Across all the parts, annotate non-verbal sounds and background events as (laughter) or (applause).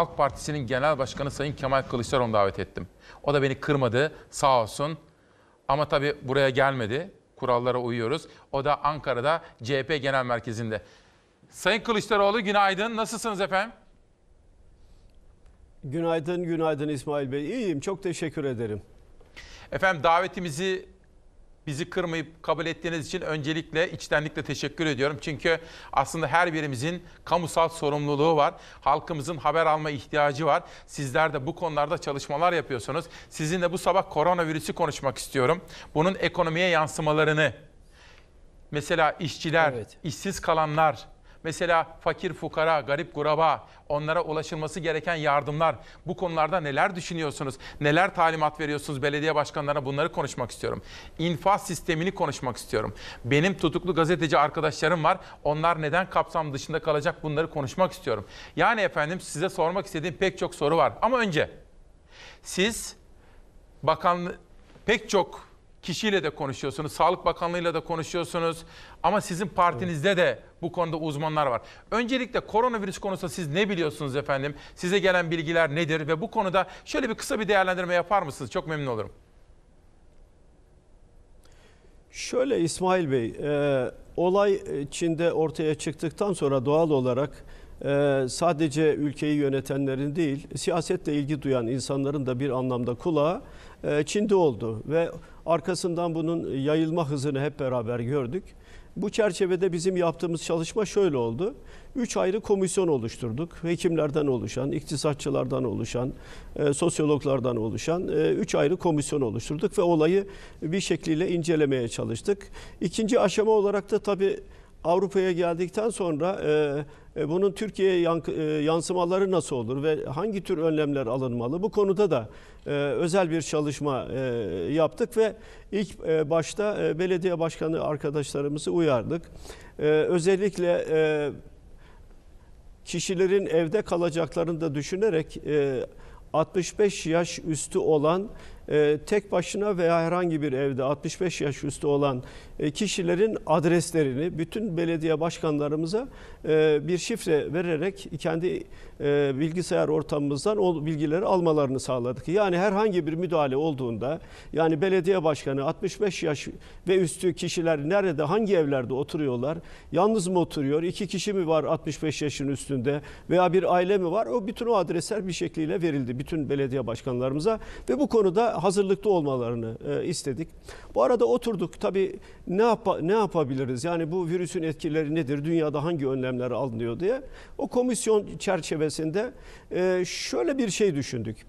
Halk Partisi'nin genel başkanı Sayın Kemal Kılıçdaroğlu'nu davet ettim. O da beni kırmadı sağ olsun. Ama tabii buraya gelmedi. Kurallara uyuyoruz. O da Ankara'da CHP Genel Merkezi'nde. Sayın Kılıçdaroğlu günaydın. Nasılsınız efendim? Günaydın, günaydın İsmail Bey. İyiyim, çok teşekkür ederim. Efendim davetimizi bizi kırmayıp kabul ettiğiniz için öncelikle içtenlikle teşekkür ediyorum. Çünkü aslında her birimizin kamusal sorumluluğu var. Halkımızın haber alma ihtiyacı var. Sizler de bu konularda çalışmalar yapıyorsunuz. Sizinle bu sabah koronavirüsü konuşmak istiyorum. Bunun ekonomiye yansımalarını, mesela işçiler, Evet. işsiz kalanlar, mesela fakir fukara, garip kuraba, onlara ulaşılması gereken yardımlar. Bu konularda neler düşünüyorsunuz? Neler talimat veriyorsunuz belediye başkanlarına? Bunları konuşmak istiyorum. İnfaz sistemini konuşmak istiyorum. Benim tutuklu gazeteci arkadaşlarım var. Onlar neden kapsam dışında kalacak? Bunları konuşmak istiyorum. Yani efendim size sormak istediğim pek çok soru var. Ama önce siz bakan pek çok kişiyle de konuşuyorsunuz. Sağlık Bakanlığı'yla da konuşuyorsunuz. Ama sizin partinizde de bu konuda uzmanlar var. Öncelikle koronavirüs konusunda siz ne biliyorsunuz efendim? Size gelen bilgiler nedir? Ve bu konuda şöyle bir kısa bir değerlendirme yapar mısınız? Çok memnun olurum. Şöyle İsmail Bey, e, olay Çin'de ortaya çıktıktan sonra doğal olarak e, sadece ülkeyi yönetenlerin değil, siyasetle ilgi duyan insanların da bir anlamda kulağı e, Çin'de oldu. Ve arkasından bunun yayılma hızını hep beraber gördük. Bu çerçevede bizim yaptığımız çalışma şöyle oldu. Üç ayrı komisyon oluşturduk. Hekimlerden oluşan, iktisatçılardan oluşan, e, sosyologlardan oluşan e, üç ayrı komisyon oluşturduk ve olayı bir şekliyle incelemeye çalıştık. İkinci aşama olarak da tabii Avrupa'ya geldikten sonra e, bunun Türkiye'ye e, yansımaları nasıl olur ve hangi tür önlemler alınmalı? Bu konuda da e, özel bir çalışma e, yaptık ve ilk e, başta e, belediye başkanı arkadaşlarımızı uyardık. E, özellikle e, kişilerin evde kalacaklarını da düşünerek e, 65 yaş üstü olan e, tek başına veya herhangi bir evde 65 yaş üstü olan e, kişilerin adreslerini bütün belediye başkanlarımıza e, bir şifre vererek kendi e, bilgisayar ortamımızdan o bilgileri almalarını sağladık. Yani herhangi bir müdahale olduğunda yani belediye başkanı 65 yaş ve üstü kişiler nerede hangi evlerde oturuyorlar? Yalnız mı oturuyor? iki kişi mi var 65 yaşın üstünde veya bir aile mi var? O bütün o adresler bir şekliyle verildi bütün belediye başkanlarımıza ve bu konuda hazırlıklı olmalarını e, istedik. Bu arada oturduk tabii ne yap ne yapabiliriz? Yani bu virüsün etkileri nedir? Dünyada hangi önlemler alınıyor diye. O komisyon çerçevesinde e, şöyle bir şey düşündük.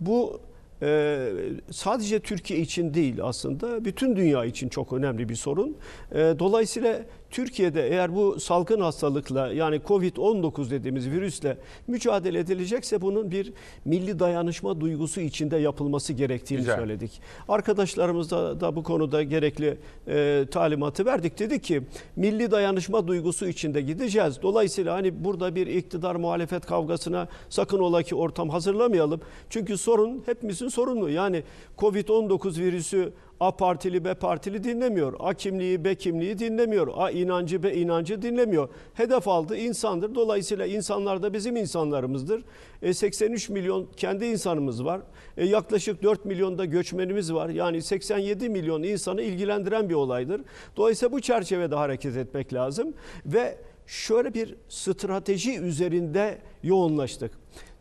Bu e, sadece Türkiye için değil aslında bütün dünya için çok önemli bir sorun. E, dolayısıyla Türkiye'de eğer bu salgın hastalıkla yani Covid-19 dediğimiz virüsle mücadele edilecekse bunun bir milli dayanışma duygusu içinde yapılması gerektiğini Güzel. söyledik. Arkadaşlarımız da, da bu konuda gerekli e, talimatı verdik. Dedi ki milli dayanışma duygusu içinde gideceğiz. Dolayısıyla hani burada bir iktidar muhalefet kavgasına sakın ola ki ortam hazırlamayalım. Çünkü sorun hepimizin sorunu. Yani Covid-19 virüsü A partili B partili dinlemiyor. A kimliği B kimliği dinlemiyor. A inancı B inancı dinlemiyor. Hedef aldı insandır. Dolayısıyla insanlar da bizim insanlarımızdır. E, 83 milyon kendi insanımız var. E, yaklaşık 4 milyonda göçmenimiz var. Yani 87 milyon insanı ilgilendiren bir olaydır. Dolayısıyla bu çerçevede hareket etmek lazım ve şöyle bir strateji üzerinde yoğunlaştık.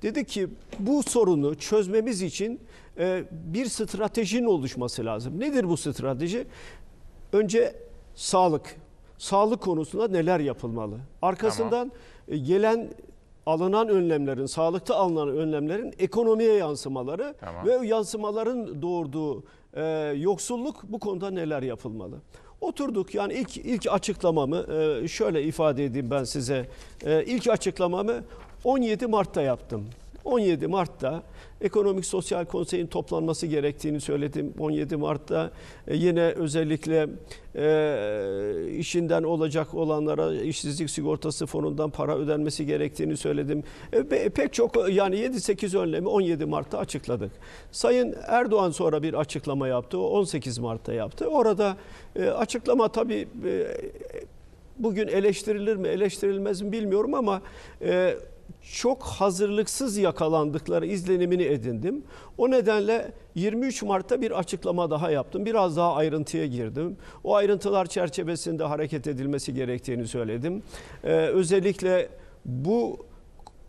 Dedi ki bu sorunu çözmemiz için bir stratejinin oluşması lazım. Nedir bu strateji? Önce sağlık. Sağlık konusunda neler yapılmalı? Arkasından e, gelen alınan önlemlerin, sağlıkta alınan önlemlerin ekonomiye yansımaları Tamam. ve yansımaların doğurduğu e, yoksulluk bu konuda neler yapılmalı? Oturduk yani ilk ilk açıklamamı e, şöyle ifade edeyim ben size. E, ilk açıklamamı 17 Mart'ta yaptım. 17 Mart'ta Ekonomik Sosyal Konsey'in toplanması gerektiğini söyledim. 17 Mart'ta e, yine özellikle e, işinden olacak olanlara işsizlik sigortası fonundan para ödenmesi gerektiğini söyledim. E, pe- pek çok yani 7-8 önlemi 17 Mart'ta açıkladık. Sayın Erdoğan sonra bir açıklama yaptı. O 18 Mart'ta yaptı. Orada açıklama tabii bugün eleştirilir mi eleştirilmez mi bilmiyorum ama çok hazırlıksız yakalandıkları izlenimini edindim. O nedenle 23 Mart'ta bir açıklama daha yaptım. Biraz daha ayrıntıya girdim. O ayrıntılar çerçevesinde hareket edilmesi gerektiğini söyledim. Ee, özellikle bu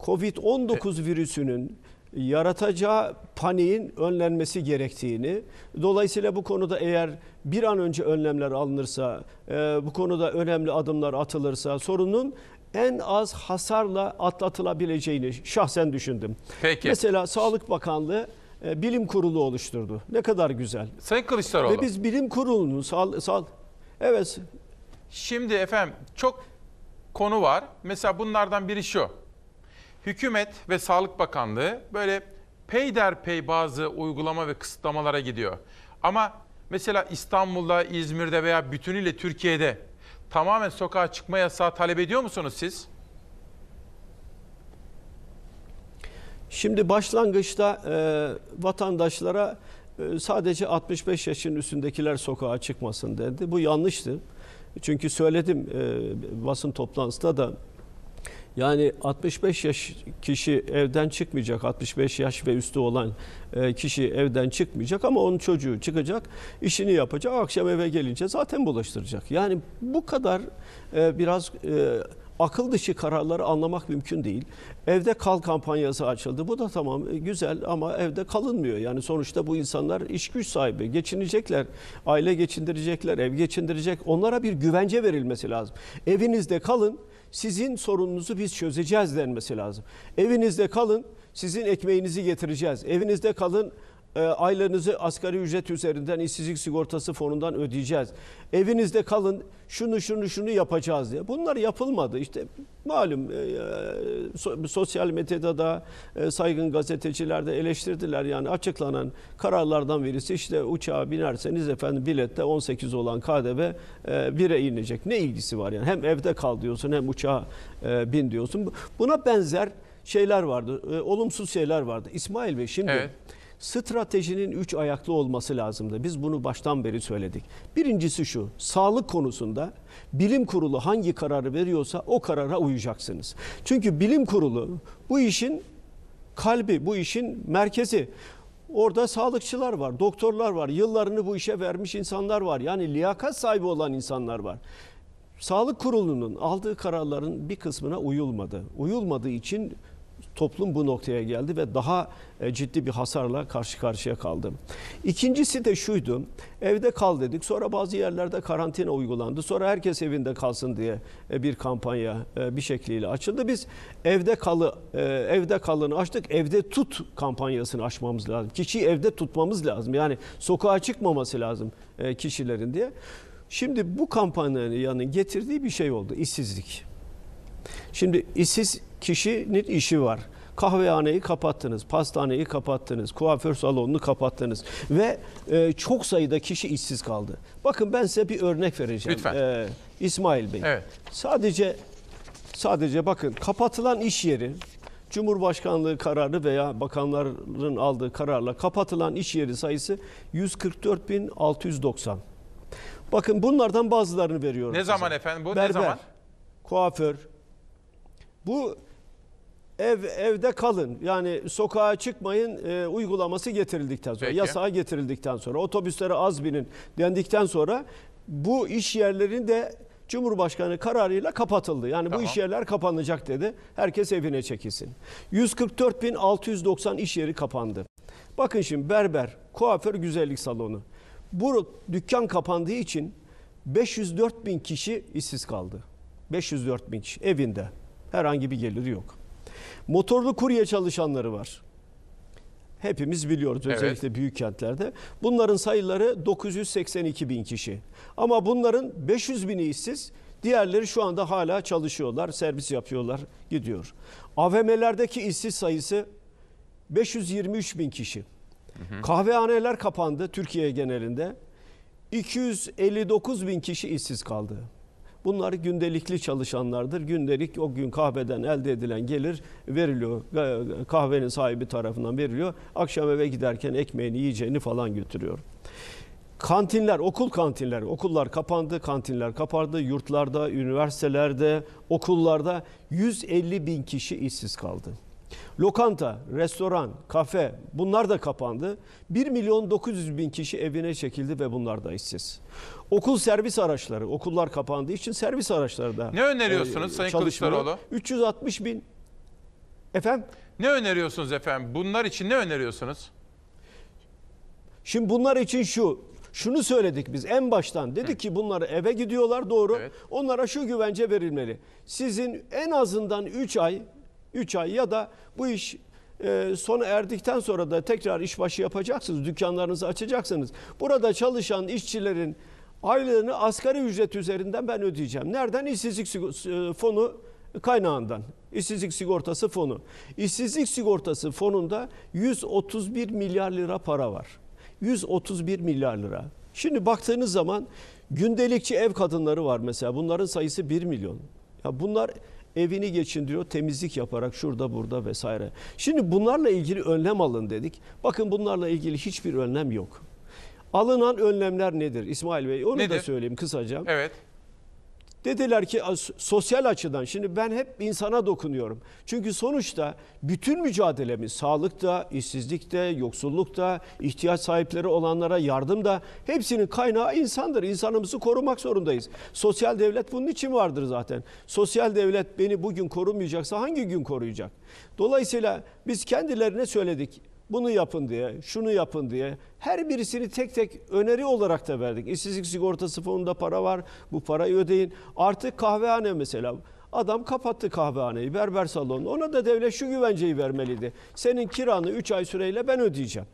Covid-19 virüsünün yaratacağı paniğin önlenmesi gerektiğini, dolayısıyla bu konuda eğer bir an önce önlemler alınırsa, e, bu konuda önemli adımlar atılırsa sorunun en az hasarla atlatılabileceğini şahsen düşündüm. Peki. Mesela Sağlık Bakanlığı e, bilim kurulu oluşturdu. Ne kadar güzel. Sayın Kılıçdaroğlu. Ve biz bilim kurulunun sağ, sağ evet Şimdi efendim çok konu var. Mesela bunlardan biri şu. Hükümet ve Sağlık Bakanlığı böyle peyderpey bazı uygulama ve kısıtlamalara gidiyor. Ama mesela İstanbul'da, İzmir'de veya bütünüyle Türkiye'de tamamen sokağa çıkma yasağı talep ediyor musunuz siz? Şimdi başlangıçta e, vatandaşlara e, sadece 65 yaşın üstündekiler sokağa çıkmasın dedi. Bu yanlıştı. Çünkü söyledim e, basın toplantısında da yani 65 yaş kişi evden çıkmayacak, 65 yaş ve üstü olan e, kişi evden çıkmayacak ama onun çocuğu çıkacak, işini yapacak, akşam eve gelince zaten bulaştıracak. Yani bu kadar e, biraz e, akıl dışı kararları anlamak mümkün değil. Evde kal kampanyası açıldı. Bu da tamam e, güzel ama evde kalınmıyor. Yani sonuçta bu insanlar iş güç sahibi, geçinecekler, aile geçindirecekler, ev geçindirecek. Onlara bir güvence verilmesi lazım. Evinizde kalın, sizin sorununuzu biz çözeceğiz denmesi lazım. Evinizde kalın, sizin ekmeğinizi getireceğiz. Evinizde kalın, e, aylarınızı asgari ücret üzerinden işsizlik sigortası fonundan ödeyeceğiz. Evinizde kalın, şunu şunu şunu yapacağız diye. Bunlar yapılmadı. İşte malum e, e, so- sosyal medyada da e, saygın gazeteciler de eleştirdiler. Yani açıklanan kararlardan birisi işte uçağa binerseniz efendim bilette 18 olan KDV e, 1'e inecek. Ne ilgisi var yani? Hem evde kal diyorsun hem uçağa e, bin diyorsun. Buna benzer şeyler vardı. e, olumsuz şeyler vardı. İsmail Bey şimdi Evet. Stratejinin üç ayaklı olması lazımdı. Biz bunu baştan beri söyledik. Birincisi şu, sağlık konusunda bilim kurulu hangi kararı veriyorsa o karara uyacaksınız. Çünkü bilim kurulu bu işin kalbi, bu işin merkezi. Orada sağlıkçılar var, doktorlar var, yıllarını bu işe vermiş insanlar var. Yani liyakat sahibi olan insanlar var. Sağlık kurulunun aldığı kararların bir kısmına uyulmadı. Uyulmadığı için toplum bu noktaya geldi ve daha e, ciddi bir hasarla karşı karşıya kaldı. İkincisi de şuydu. Evde kal dedik. Sonra bazı yerlerde karantina uygulandı. Sonra herkes evinde kalsın diye e, bir kampanya e, bir şekliyle açıldı. Biz evde kalı evde kalını açtık. Evde tut kampanyasını açmamız lazım. Kişiyi evde tutmamız lazım. Yani sokağa çıkmaması lazım kişilerin diye. Şimdi bu kampanyanın getirdiği bir şey oldu. işsizlik. Şimdi işsiz kişinin işi var. Kahvehaneyi kapattınız, pastaneyi kapattınız, kuaför salonunu kapattınız ve e, çok sayıda kişi işsiz kaldı. Bakın ben size bir örnek vereceğim. Lütfen. E, İsmail Bey. Evet. Sadece sadece bakın kapatılan iş yeri Cumhurbaşkanlığı kararı veya bakanların aldığı kararla kapatılan iş yeri sayısı 144.690. Bakın bunlardan bazılarını veriyorum. Ne size. zaman efendim bu? Ne Berber, zaman? kuaför. Bu ev evde kalın. Yani sokağa çıkmayın e, uygulaması getirildikten sonra, Peki. yasağa getirildikten sonra, otobüslere az binin dendikten sonra bu iş yerlerin de Cumhurbaşkanı kararıyla kapatıldı. Yani Tamam. bu iş yerler kapanacak dedi. Herkes evine çekilsin. 144.690 iş yeri kapandı. Bakın şimdi berber, kuaför, güzellik salonu. Bu dükkan kapandığı için 504 bin kişi işsiz kaldı. 504 bin kişi evinde. Herhangi bir geliri yok. Motorlu kurye çalışanları var. Hepimiz biliyoruz Evet. özellikle büyük kentlerde. Bunların sayıları 982 bin kişi. Ama bunların 500 bini işsiz, diğerleri şu anda hala çalışıyorlar, servis yapıyorlar, gidiyor. AVM'lerdeki işsiz sayısı 523 bin kişi. Kahvehaneler kapandı Türkiye genelinde. 259 bin kişi işsiz kaldı. Bunlar gündelikli çalışanlardır. Gündelik o gün kahveden elde edilen gelir veriliyor. Kahvenin sahibi tarafından veriliyor. Akşam eve giderken ekmeğini, yiyeceğini falan götürüyor. Kantinler, okul kantinleri, okullar kapandı, kantinler kapandı, yurtlarda, üniversitelerde, okullarda 150 bin kişi işsiz kaldı. Lokanta, restoran, kafe bunlar da kapandı. 1 milyon 900 bin kişi evine çekildi ve bunlar da işsiz. Okul servis araçları, okullar kapandığı için servis araçları da Ne öneriyorsunuz e, Sayın çalışmıyor. Kılıçdaroğlu? 360 bin efendim Ne öneriyorsunuz efendim? Bunlar için ne öneriyorsunuz? Şimdi bunlar için şu, şunu söyledik biz en baştan. Dedik ki bunlar eve gidiyorlar doğru. Evet. Onlara şu güvence verilmeli. Sizin en azından 3 ay, 3 ay ya da bu iş e, sona erdikten sonra da tekrar işbaşı yapacaksınız. Dükkanlarınızı açacaksınız. Burada çalışan işçilerin aylığını asgari ücret üzerinden ben ödeyeceğim. Nereden? İşsizlik e, fonu kaynağından. İşsizlik sigortası fonu. İşsizlik sigortası fonunda 131 milyar lira para var. 131 milyar lira. Şimdi baktığınız zaman gündelikçi ev kadınları var mesela. Bunların sayısı 1 milyon. Ya bunlar evini geçindiriyor temizlik yaparak şurada burada vesaire. Şimdi bunlarla ilgili önlem alın dedik. Bakın bunlarla ilgili hiçbir önlem yok. Alınan önlemler nedir İsmail Bey? Onu Nedir? da söyleyeyim kısaca. Evet. Dediler ki sosyal açıdan şimdi ben hep insana dokunuyorum. Çünkü sonuçta bütün mücadelemiz sağlıkta, işsizlikte, yoksullukta, ihtiyaç sahipleri olanlara yardımda hepsinin kaynağı insandır. İnsanımızı korumak zorundayız. Sosyal devlet bunun için vardır zaten. Sosyal devlet beni bugün korumayacaksa hangi gün koruyacak? Dolayısıyla biz kendilerine söyledik bunu yapın diye, şunu yapın diye her birisini tek tek öneri olarak da verdik. İşsizlik sigortası fonunda para var, bu parayı ödeyin. Artık kahvehane mesela. Adam kapattı kahvehaneyi, berber salonu. Ona da devlet şu güvenceyi vermeliydi. Senin kiranı 3 ay süreyle ben ödeyeceğim.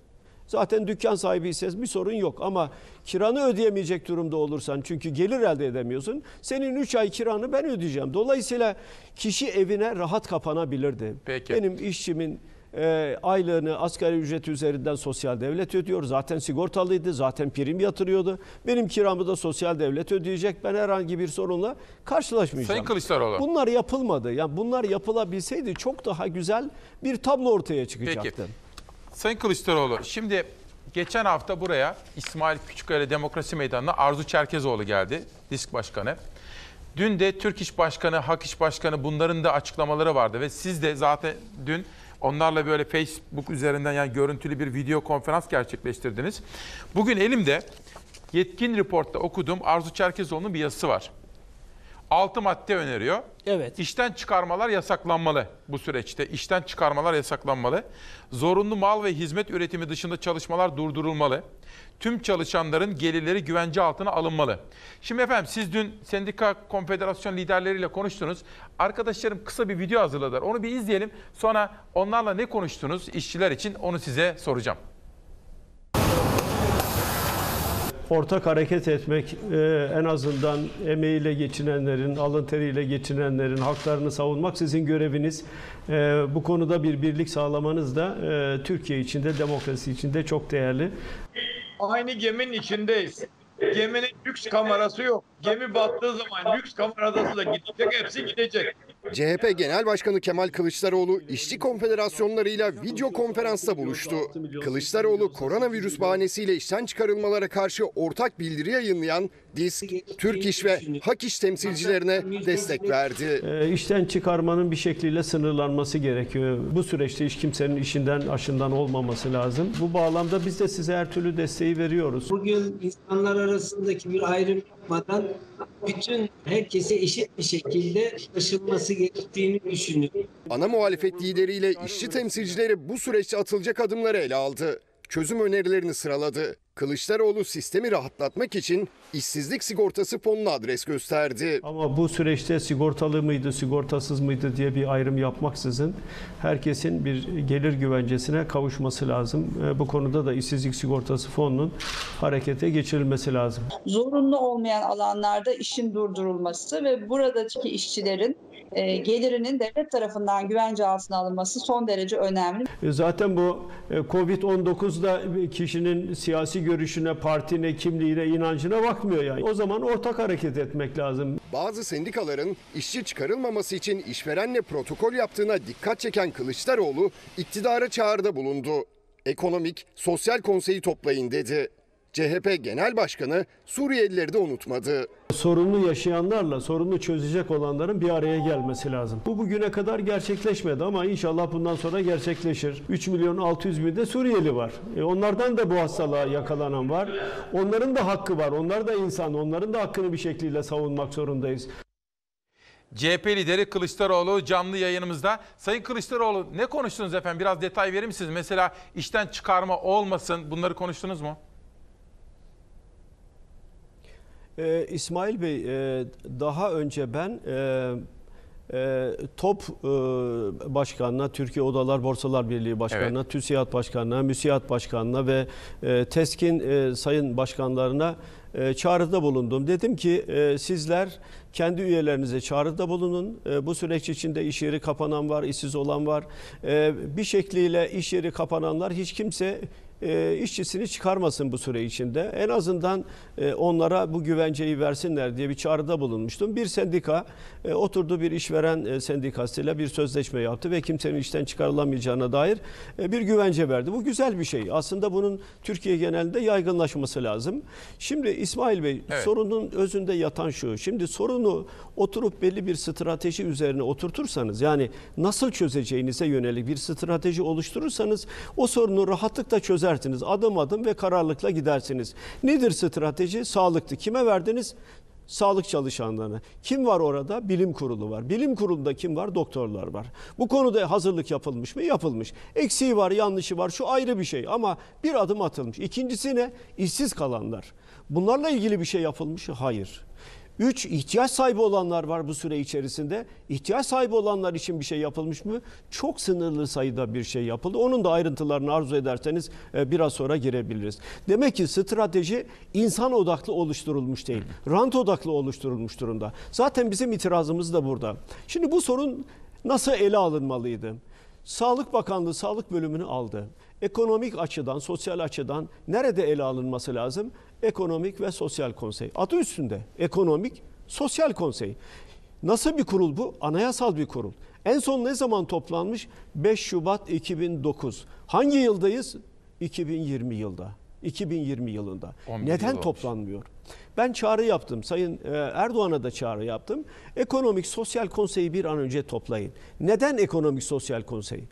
Zaten dükkan sahibi ise bir sorun yok ama kiranı ödeyemeyecek durumda olursan çünkü gelir elde edemiyorsun. Senin 3 ay kiranı ben ödeyeceğim. Dolayısıyla kişi evine rahat kapanabilirdi. Peki. Benim işçimin e, aylığını asgari ücret üzerinden sosyal devlet ödüyor. Zaten sigortalıydı, zaten prim yatırıyordu. Benim kiramı da sosyal devlet ödeyecek. Ben herhangi bir sorunla karşılaşmayacağım. Sayın Kılıçdaroğlu. Bunlar yapılmadı. Yani bunlar yapılabilseydi çok daha güzel bir tablo ortaya çıkacaktı. Peki. Sayın Kılıçdaroğlu şimdi geçen hafta buraya İsmail Küçükkaya Demokrasi Meydanı'na Arzu Çerkezoğlu geldi. Disk Başkanı. Dün de Türk İş Başkanı, Hak İş Başkanı bunların da açıklamaları vardı ve siz de zaten dün onlarla böyle Facebook üzerinden yani görüntülü bir video konferans gerçekleştirdiniz. Bugün elimde Yetkin Report'ta okuduğum Arzu Çerkezoğlu'nun bir yazısı var. Altı madde öneriyor. Evet. İşten çıkarmalar yasaklanmalı bu süreçte. İşten çıkarmalar yasaklanmalı. Zorunlu mal ve hizmet üretimi dışında çalışmalar durdurulmalı. Tüm çalışanların gelirleri güvence altına alınmalı. Şimdi efendim siz dün sendika konfederasyon liderleriyle konuştunuz. Arkadaşlarım kısa bir video hazırladılar. Onu bir izleyelim. Sonra onlarla ne konuştunuz işçiler için onu size soracağım. Ortak hareket etmek e, en azından emeğiyle geçinenlerin, alın teriyle geçinenlerin haklarını savunmak sizin göreviniz. E, bu konuda bir birlik sağlamanız da e, Türkiye içinde, demokrasi içinde çok değerli. Aynı geminin içindeyiz. Geminin lüks kamerası yok. Gemi battığı zaman lüks kamerası da gidecek, hepsi gidecek. CHP Genel Başkanı Kemal Kılıçdaroğlu işçi konfederasyonlarıyla video konferansta buluştu. Kılıçdaroğlu koronavirüs bahanesiyle işten çıkarılmalara karşı ortak bildiri yayınlayan DİSK, Türk İş ve Hak İş temsilcilerine destek verdi. E, işten çıkarmanın bir şekliyle sınırlanması gerekiyor. Bu süreçte hiç kimsenin işinden aşından olmaması lazım. Bu bağlamda biz de size her türlü desteği veriyoruz. Bugün insanlar arasındaki bir ayrım yapmadan bütün herkese eşit bir şekilde taşınması gerektiğini düşünüyorum. Ana muhalefet lideriyle işçi temsilcileri bu süreçte atılacak adımları ele aldı. Çözüm önerilerini sıraladı. Kılıçdaroğlu sistemi rahatlatmak için işsizlik sigortası fonuna adres gösterdi. Ama bu süreçte sigortalı mıydı, sigortasız mıydı diye bir ayrım yapmaksızın herkesin bir gelir güvencesine kavuşması lazım. E, Bu konuda da işsizlik sigortası fonunun harekete geçirilmesi lazım. zorunlu olmayan alanlarda işin durdurulması ve buradaki işçilerin e, gelirinin devlet tarafından güvence altına alınması son derece önemli. E, Zaten bu e, Covid-19'da kişinin siyasi görüşüne, partine, kimliğine, inancına bakmıyor yani. O zaman ortak hareket etmek lazım. Bazı sendikaların işçi çıkarılmaması için işverenle protokol yaptığına dikkat çeken Kılıçdaroğlu iktidara çağrıda bulundu. Ekonomik, sosyal konseyi toplayın dedi. CHP Genel Başkanı Suriyelileri de unutmadı. Sorunlu yaşayanlarla sorunlu çözecek olanların bir araya gelmesi lazım. Bu bugüne kadar gerçekleşmedi ama inşallah bundan sonra gerçekleşir. 3 milyon 600 bin de Suriyeli var. E onlardan da bu hastalığa yakalanan var. Onların da hakkı var. Onlar da insan. Onların da hakkını bir şekliyle savunmak zorundayız. CHP lideri Kılıçdaroğlu canlı yayınımızda. Sayın Kılıçdaroğlu ne konuştunuz efendim? Biraz detay verir misiniz? Mesela işten çıkarma olmasın bunları konuştunuz mu? Ee, İsmail Bey, e, daha önce ben e, e, TOP e, Başkanı'na, Türkiye Odalar Borsalar Birliği Başkanı'na, TÜSİAD Başkanı'na, MÜSİAD Başkanı'na ve e, TESK'in e, sayın başkanlarına e, çağrıda bulundum. Dedim ki e, sizler kendi üyelerinize çağrıda bulunun. E, bu süreç içinde iş yeri kapanan var, işsiz olan var. E, bir şekliyle iş yeri kapananlar hiç kimse e, işçisini çıkarmasın bu süre içinde. En azından e, onlara bu güvenceyi versinler diye bir çağrıda bulunmuştum. Bir sendika e, oturdu bir işveren e, sendikasıyla bir sözleşme yaptı ve kimsenin işten çıkarılamayacağına dair e, bir güvence verdi. Bu güzel bir şey. Aslında bunun Türkiye genelinde yaygınlaşması lazım. Şimdi İsmail Bey Evet. sorunun özünde yatan şu. Şimdi sorunu oturup belli bir strateji üzerine oturtursanız yani nasıl çözeceğinize yönelik bir strateji oluşturursanız o sorunu rahatlıkla çözersiniz. Adım adım ve kararlılıkla gidersiniz. Nedir strateji? Sağlıktı. Kime verdiniz? Sağlık çalışanlarına. Kim var orada? Bilim kurulu var. Bilim kurulunda kim var? Doktorlar var. Bu konuda hazırlık yapılmış mı? Yapılmış. Eksiği var, yanlışı var. Şu ayrı bir şey ama bir adım atılmış. İkincisi ne? İşsiz kalanlar. Bunlarla ilgili bir şey yapılmış mı? Hayır. Üç, ihtiyaç sahibi olanlar var bu süre içerisinde. İhtiyaç sahibi olanlar için bir şey yapılmış mı? Çok sınırlı sayıda bir şey yapıldı. Onun da ayrıntılarını arzu ederseniz e, biraz sonra girebiliriz. Demek ki strateji insan odaklı oluşturulmuş değil. Rant odaklı oluşturulmuş durumda. Zaten bizim itirazımız da burada. Şimdi bu sorun nasıl ele alınmalıydı? Sağlık Bakanlığı sağlık bölümünü aldı. Ekonomik açıdan, sosyal açıdan nerede ele alınması lazım? Ekonomik ve Sosyal Konsey. Adı üstünde. Ekonomik, Sosyal Konsey. Nasıl bir kurul bu? Anayasal bir kurul. En son ne zaman toplanmış? 5 Şubat 2009. Hangi yıldayız? 2020 yılda. 2020 yılında. 11 Neden yıl toplanmıyor? Ben çağrı yaptım. Sayın e, Erdoğan'a da çağrı yaptım. Ekonomik Sosyal Konseyi bir an önce toplayın. Neden Ekonomik Sosyal Konseyi?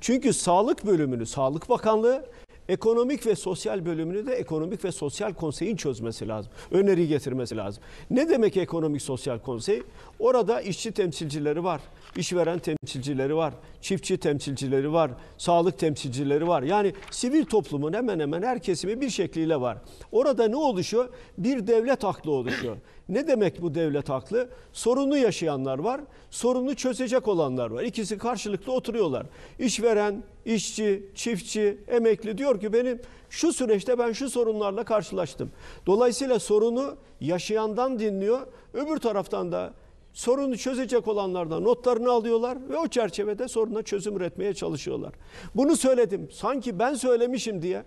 Çünkü Sağlık bölümünü Sağlık Bakanlığı, Ekonomik ve sosyal bölümünü de ekonomik ve sosyal konseyin çözmesi lazım. Öneri getirmesi lazım. Ne demek ekonomik sosyal konsey? Orada işçi temsilcileri var, işveren temsilcileri var, çiftçi temsilcileri var, sağlık temsilcileri var. Yani sivil toplumun hemen hemen her kesimi bir şekliyle var. Orada ne oluşuyor? Bir devlet aklı oluşuyor. Ne demek bu devlet aklı? Sorunu yaşayanlar var, sorunu çözecek olanlar var. İkisi karşılıklı oturuyorlar. İşveren, işçi, çiftçi, emekli diyor ki benim şu süreçte ben şu sorunlarla karşılaştım. Dolayısıyla sorunu yaşayandan dinliyor, öbür taraftan da sorunu çözecek olanlardan notlarını alıyorlar ve o çerçevede soruna çözüm üretmeye çalışıyorlar. Bunu söyledim. Sanki ben söylemişim diye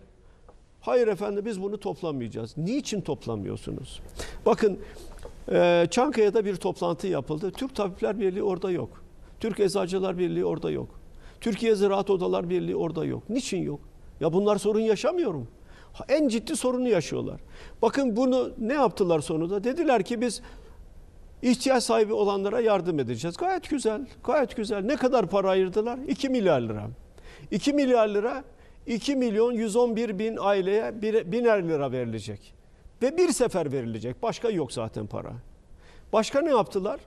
Hayır efendim biz bunu toplamayacağız. Niçin toplamıyorsunuz? Bakın e, Çankaya'da bir toplantı yapıldı. Türk Tabipler Birliği orada yok. Türk Eczacılar Birliği orada yok. Türkiye Ziraat Odalar Birliği orada yok. Niçin yok? Ya bunlar sorun yaşamıyor mu? En ciddi sorunu yaşıyorlar. Bakın bunu ne yaptılar sonunda? Dediler ki biz ihtiyaç sahibi olanlara yardım edeceğiz. Gayet güzel, gayet güzel. Ne kadar para ayırdılar? 2 milyar lira. 2 milyar lira 2 milyon 111 bin aileye biner lira verilecek. Ve bir sefer verilecek. Başka yok zaten para. Başka ne yaptılar?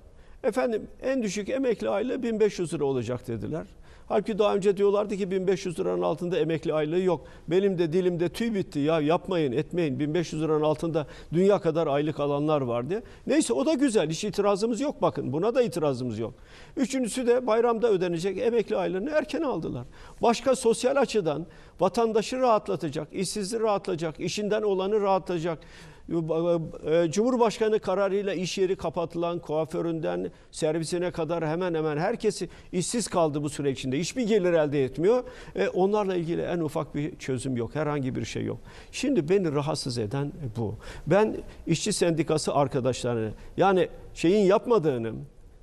Efendim en düşük emekli aile 1500 lira olacak dediler. Halbuki daha önce diyorlardı ki 1500 liranın altında emekli aylığı yok. Benim de dilimde tüy bitti ya yapmayın etmeyin 1500 liranın altında dünya kadar aylık alanlar var diye. Neyse o da güzel hiç itirazımız yok bakın buna da itirazımız yok. Üçüncüsü de bayramda ödenecek emekli aylığını erken aldılar. Başka sosyal açıdan vatandaşı rahatlatacak, işsizliği rahatlatacak, işinden olanı rahatlatacak. E, Cumhurbaşkanı kararıyla iş yeri kapatılan kuaföründen servisine kadar hemen hemen herkesi işsiz kaldı bu süre içinde. Hiçbir gelir elde etmiyor. E, Onlarla ilgili en ufak bir çözüm yok. Herhangi bir şey yok. Şimdi beni rahatsız eden bu. Ben işçi sendikası arkadaşlarını yani şeyin yapmadığını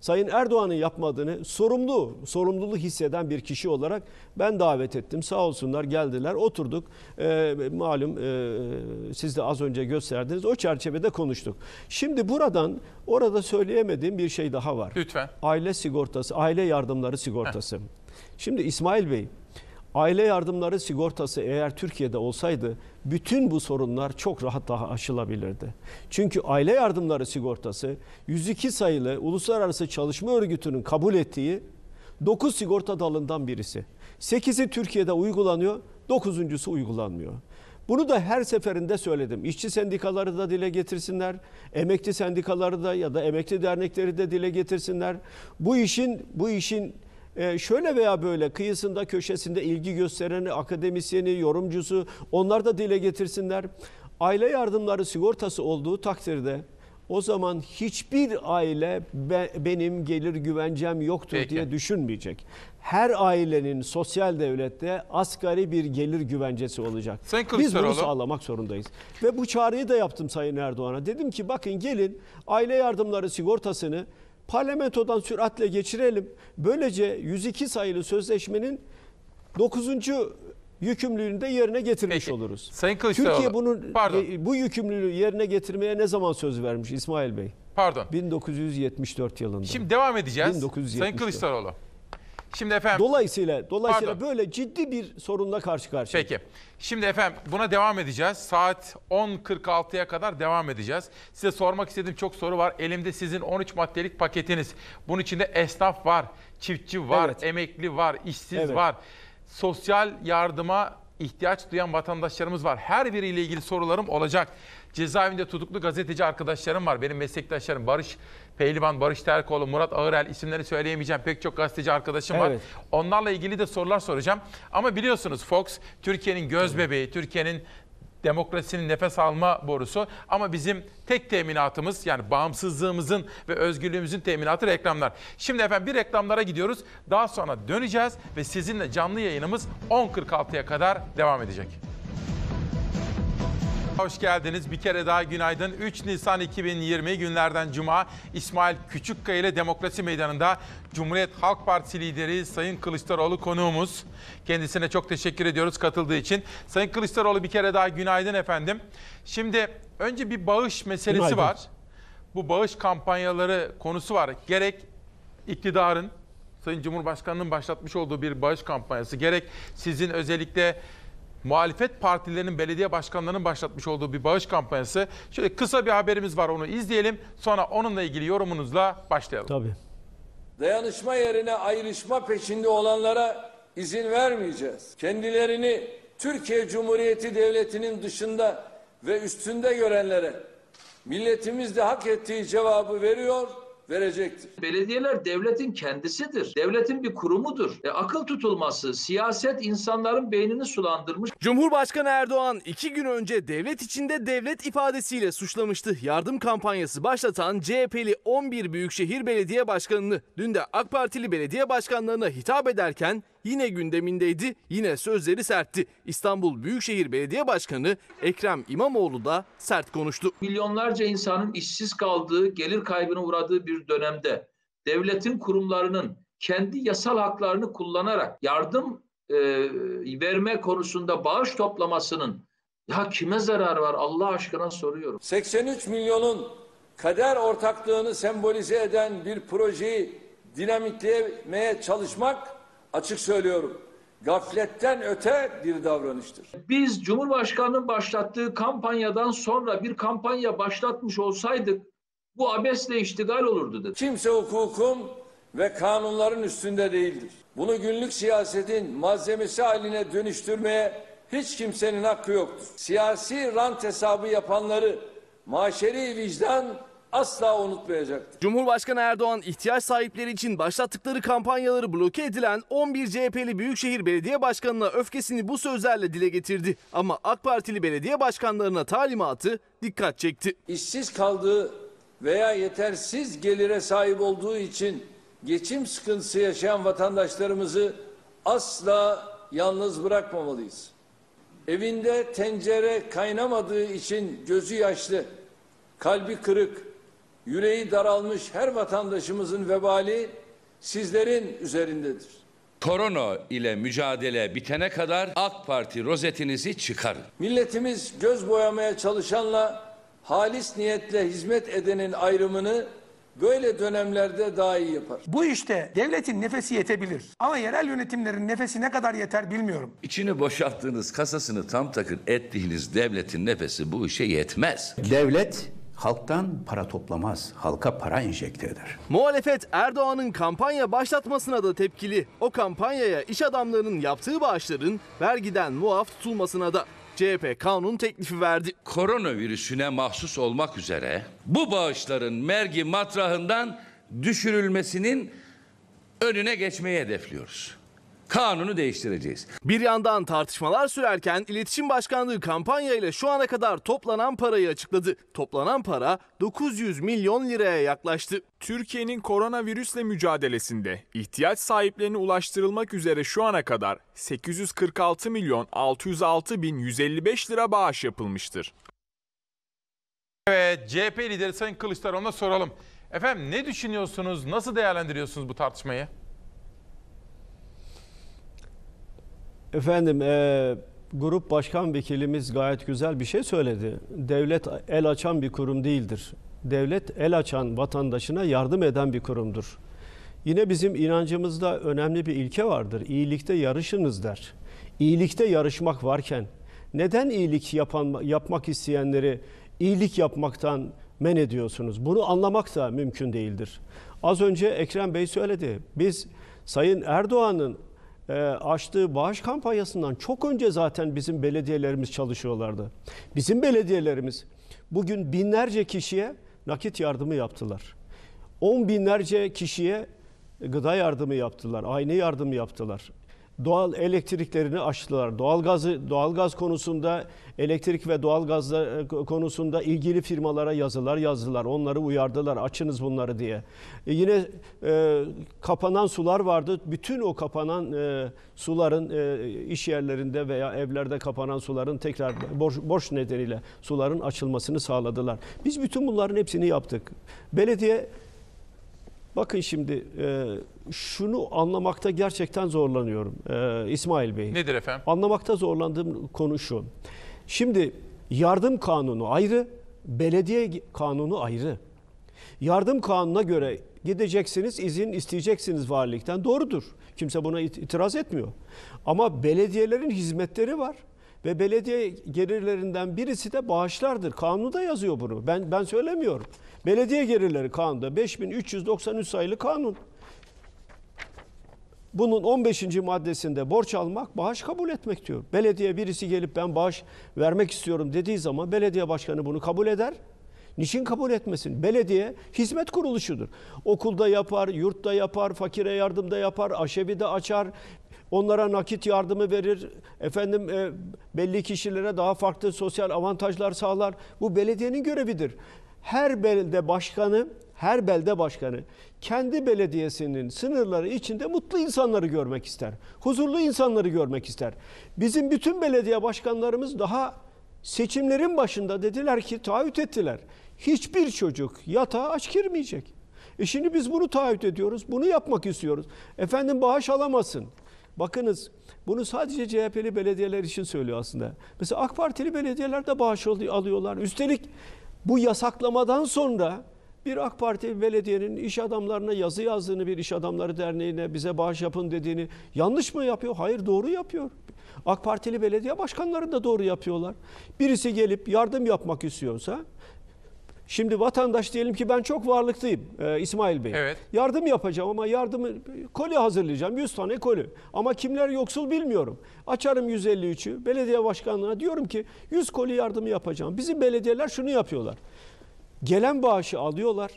Sayın Erdoğan'ın yapmadığını sorumlu, sorumluluğu hisseden bir kişi olarak ben davet ettim. Sağ olsunlar geldiler, oturduk. Ee, malum e, siz de az önce gösterdiniz. O çerçevede konuştuk. Şimdi buradan orada söyleyemediğim bir şey daha var. Lütfen. Aile sigortası, aile yardımları sigortası. Şimdi İsmail Bey, aile yardımları sigortası eğer Türkiye'de olsaydı bütün bu sorunlar çok rahat daha aşılabilirdi. Çünkü aile yardımları sigortası 102 sayılı Uluslararası Çalışma Örgütü'nün kabul ettiği 9 sigorta dalından birisi. 8'i Türkiye'de uygulanıyor, 9.sü uygulanmıyor. Bunu da her seferinde söyledim. İşçi sendikaları da dile getirsinler, emekli sendikaları da ya da emekli dernekleri de dile getirsinler. Bu işin bu işin e, şöyle veya böyle kıyısında köşesinde ilgi göstereni, akademisyeni, yorumcusu onlar da dile getirsinler. Aile yardımları sigortası olduğu takdirde o zaman hiçbir aile be- benim gelir güvencem yoktur Peki. diye düşünmeyecek. Her ailenin sosyal devlette asgari bir gelir güvencesi olacak. Sayın Biz bunu sağlamak zorundayız. Ve bu çağrıyı da yaptım Sayın Erdoğan'a. Dedim ki bakın gelin aile yardımları sigortasını parlamentodan süratle geçirelim. Böylece 102 sayılı sözleşmenin 9. yükümlülüğünü de yerine getirmiş Peki. oluruz. Sayın Kılıçdaroğlu. Türkiye bunun Pardon. e, bu yükümlülüğü yerine getirmeye ne zaman söz vermiş İsmail Bey? Pardon. 1974 yılında. Şimdi devam edeceğiz. 1974. Sayın Kılıçdaroğlu. Şimdi efendim dolayısıyla dolayısıyla Pardon. böyle ciddi bir sorunla karşı karşıyayız. Peki. Şimdi efendim buna devam edeceğiz. Saat 10.46'ya kadar devam edeceğiz. Size sormak istediğim çok soru var. Elimde sizin 13 maddelik paketiniz. Bunun içinde esnaf var, çiftçi var, Evet. emekli var, işsiz Evet. var. Sosyal yardıma ihtiyaç duyan vatandaşlarımız var. Her biriyle ilgili sorularım olacak. Cezaevinde tutuklu gazeteci arkadaşlarım var. Benim meslektaşlarım Barış Pehlivan, Barış Terkoğlu, Murat Ağırel isimleri söyleyemeyeceğim. Pek çok gazeteci arkadaşım var. Evet. Onlarla ilgili de sorular soracağım. Ama biliyorsunuz Fox Türkiye'nin göz bebeği, Türkiye'nin demokrasinin nefes alma borusu ama bizim tek teminatımız yani bağımsızlığımızın ve özgürlüğümüzün teminatı reklamlar. Şimdi efendim bir reklamlara gidiyoruz. Daha sonra döneceğiz ve sizinle canlı yayınımız 10.46'ya kadar devam edecek. Hoş geldiniz. Bir kere daha günaydın. 3 Nisan 2020 günlerden Cuma İsmail Küçükkaya ile Demokrasi Meydanı'nda Cumhuriyet Halk Partisi lideri Sayın Kılıçdaroğlu konuğumuz. Kendisine çok teşekkür ediyoruz katıldığı için. Sayın Kılıçdaroğlu bir kere daha günaydın efendim. Şimdi önce bir bağış meselesi Günaydın. var. Bu bağış kampanyaları konusu var. Gerek iktidarın Sayın Cumhurbaşkanı'nın başlatmış olduğu bir bağış kampanyası gerek sizin özellikle muhalefet partilerinin belediye başkanlarının başlatmış olduğu bir bağış kampanyası. Şöyle kısa bir haberimiz var onu izleyelim. Sonra onunla ilgili yorumunuzla başlayalım. Tabii. Dayanışma yerine ayrışma peşinde olanlara izin vermeyeceğiz. Kendilerini Türkiye Cumhuriyeti Devleti'nin dışında ve üstünde görenlere milletimiz de hak ettiği cevabı veriyor, verecektir. Belediyeler devletin kendisidir. Devletin bir kurumudur. E, akıl tutulması, siyaset insanların beynini sulandırmış. Cumhurbaşkanı Erdoğan iki gün önce devlet içinde devlet ifadesiyle suçlamıştı. Yardım kampanyası başlatan CHP'li 11 Büyükşehir Belediye Başkanı'nı dün de AK Partili belediye başkanlarına hitap ederken yine gündemindeydi, yine sözleri sertti. İstanbul Büyükşehir Belediye Başkanı Ekrem İmamoğlu da sert konuştu. Milyonlarca insanın işsiz kaldığı, gelir kaybına uğradığı bir dönemde devletin kurumlarının kendi yasal haklarını kullanarak yardım e, verme konusunda bağış toplamasının ya kime zarar var Allah aşkına soruyorum. 83 milyonun kader ortaklığını sembolize eden bir projeyi dinamitleyemeye çalışmak açık söylüyorum. Gafletten öte bir davranıştır. Biz Cumhurbaşkanı'nın başlattığı kampanyadan sonra bir kampanya başlatmış olsaydık bu abesle iştigal olurdu dedi. Kimse hukukun ve kanunların üstünde değildir. Bunu günlük siyasetin malzemesi haline dönüştürmeye hiç kimsenin hakkı yoktur. Siyasi rant hesabı yapanları maşeri vicdan asla unutmayacaktır. Cumhurbaşkanı Erdoğan ihtiyaç sahipleri için başlattıkları kampanyaları bloke edilen 11 CHP'li Büyükşehir Belediye Başkanı'na öfkesini bu sözlerle dile getirdi. Ama AK Partili belediye başkanlarına talimatı dikkat çekti. işsiz kaldığı veya yetersiz gelire sahip olduğu için geçim sıkıntısı yaşayan vatandaşlarımızı asla yalnız bırakmamalıyız. Evinde tencere kaynamadığı için gözü yaşlı, kalbi kırık, yüreği daralmış her vatandaşımızın vebali sizlerin üzerindedir. Korona ile mücadele bitene kadar AK Parti rozetinizi çıkarın. Milletimiz göz boyamaya çalışanla halis niyetle hizmet edenin ayrımını böyle dönemlerde daha iyi yapar. Bu işte devletin nefesi yetebilir. Ama yerel yönetimlerin nefesi ne kadar yeter bilmiyorum. İçini boşalttığınız kasasını tam takır ettiğiniz devletin nefesi bu işe yetmez. Devlet halktan para toplamaz, halka para enjekte eder. Muhalefet Erdoğan'ın kampanya başlatmasına da tepkili. O kampanyaya iş adamlarının yaptığı bağışların vergiden muaf tutulmasına da CHP kanun teklifi verdi. Koronavirüsüne mahsus olmak üzere bu bağışların vergi matrahından düşürülmesinin önüne geçmeyi hedefliyoruz. Kanunu değiştireceğiz. Bir yandan tartışmalar sürerken İletişim Başkanlığı kampanya ile şu ana kadar toplanan parayı açıkladı. Toplanan para 900 milyon liraya yaklaştı. Türkiye'nin koronavirüsle mücadelesinde ihtiyaç sahiplerine ulaştırılmak üzere şu ana kadar 846 milyon 606 bin 155 lira bağış yapılmıştır. Evet CHP lideri Sayın Kılıçdaroğlu'na soralım. Efendim ne düşünüyorsunuz? Nasıl değerlendiriyorsunuz bu tartışmayı? Efendim e, grup başkan vekilimiz gayet güzel bir şey söyledi. Devlet el açan bir kurum değildir. Devlet el açan vatandaşına yardım eden bir kurumdur. Yine bizim inancımızda önemli bir ilke vardır. İyilikte yarışınız der. İyilikte yarışmak varken neden iyilik yapan yapmak isteyenleri iyilik yapmaktan men ediyorsunuz? Bunu anlamak da mümkün değildir. Az önce Ekrem Bey söyledi. Biz Sayın Erdoğan'ın e, açtığı bağış kampanyasından çok önce zaten bizim belediyelerimiz çalışıyorlardı. Bizim belediyelerimiz bugün binlerce kişiye nakit yardımı yaptılar. On binlerce kişiye gıda yardımı yaptılar, aynı yardımı yaptılar. Doğal elektriklerini açtılar. Doğalgazı doğalgaz konusunda elektrik ve doğalgaz konusunda ilgili firmalara yazılar yazdılar. Onları uyardılar. Açınız bunları diye. E yine e, kapanan sular vardı. Bütün o kapanan e, suların e, iş yerlerinde veya evlerde kapanan suların tekrar borç, borç nedeniyle suların açılmasını sağladılar. Biz bütün bunların hepsini yaptık. Belediye Bakın şimdi e, şunu anlamakta gerçekten zorlanıyorum e, İsmail Bey. Nedir efendim? Anlamakta zorlandığım konu şu. Şimdi yardım kanunu ayrı, belediye kanunu ayrı. Yardım kanununa göre gideceksiniz, izin isteyeceksiniz valilikten. Doğrudur. Kimse buna itiraz etmiyor. Ama belediyelerin hizmetleri var ve belediye gelirlerinden birisi de bağışlardır. Kanunda yazıyor bunu. Ben ben söylemiyorum. Belediye gelirleri kanunda 5393 sayılı kanun. Bunun 15. maddesinde borç almak, bağış kabul etmek diyor. Belediye birisi gelip ben bağış vermek istiyorum dediği zaman belediye başkanı bunu kabul eder. Niçin kabul etmesin? Belediye hizmet kuruluşudur. Okulda yapar, yurtta yapar, fakire yardımda yapar, aşevi de açar, onlara nakit yardımı verir. Efendim e, belli kişilere daha farklı sosyal avantajlar sağlar. Bu belediyenin görevidir. Her belde başkanı, her belde başkanı kendi belediyesinin sınırları içinde mutlu insanları görmek ister. Huzurlu insanları görmek ister. Bizim bütün belediye başkanlarımız daha seçimlerin başında dediler ki taahhüt ettiler. Hiçbir çocuk yatağa aç girmeyecek. E şimdi biz bunu taahhüt ediyoruz. Bunu yapmak istiyoruz. Efendim bağış alamasın. Bakınız bunu sadece CHP'li belediyeler için söylüyor aslında. Mesela AK Partili belediyeler de bağış alıyorlar. Üstelik bu yasaklamadan sonra bir AK Parti belediyenin iş adamlarına yazı yazdığını, bir iş adamları derneğine bize bağış yapın dediğini yanlış mı yapıyor? Hayır doğru yapıyor. AK Partili belediye başkanları da doğru yapıyorlar. Birisi gelip yardım yapmak istiyorsa Şimdi vatandaş diyelim ki ben çok varlıklıyım e, İsmail Bey. Evet. Yardım yapacağım ama yardımı koli hazırlayacağım 100 tane koli. Ama kimler yoksul bilmiyorum. Açarım 153'ü belediye başkanlığına diyorum ki 100 koli yardımı yapacağım. Bizim belediyeler şunu yapıyorlar. Gelen bağışı alıyorlar.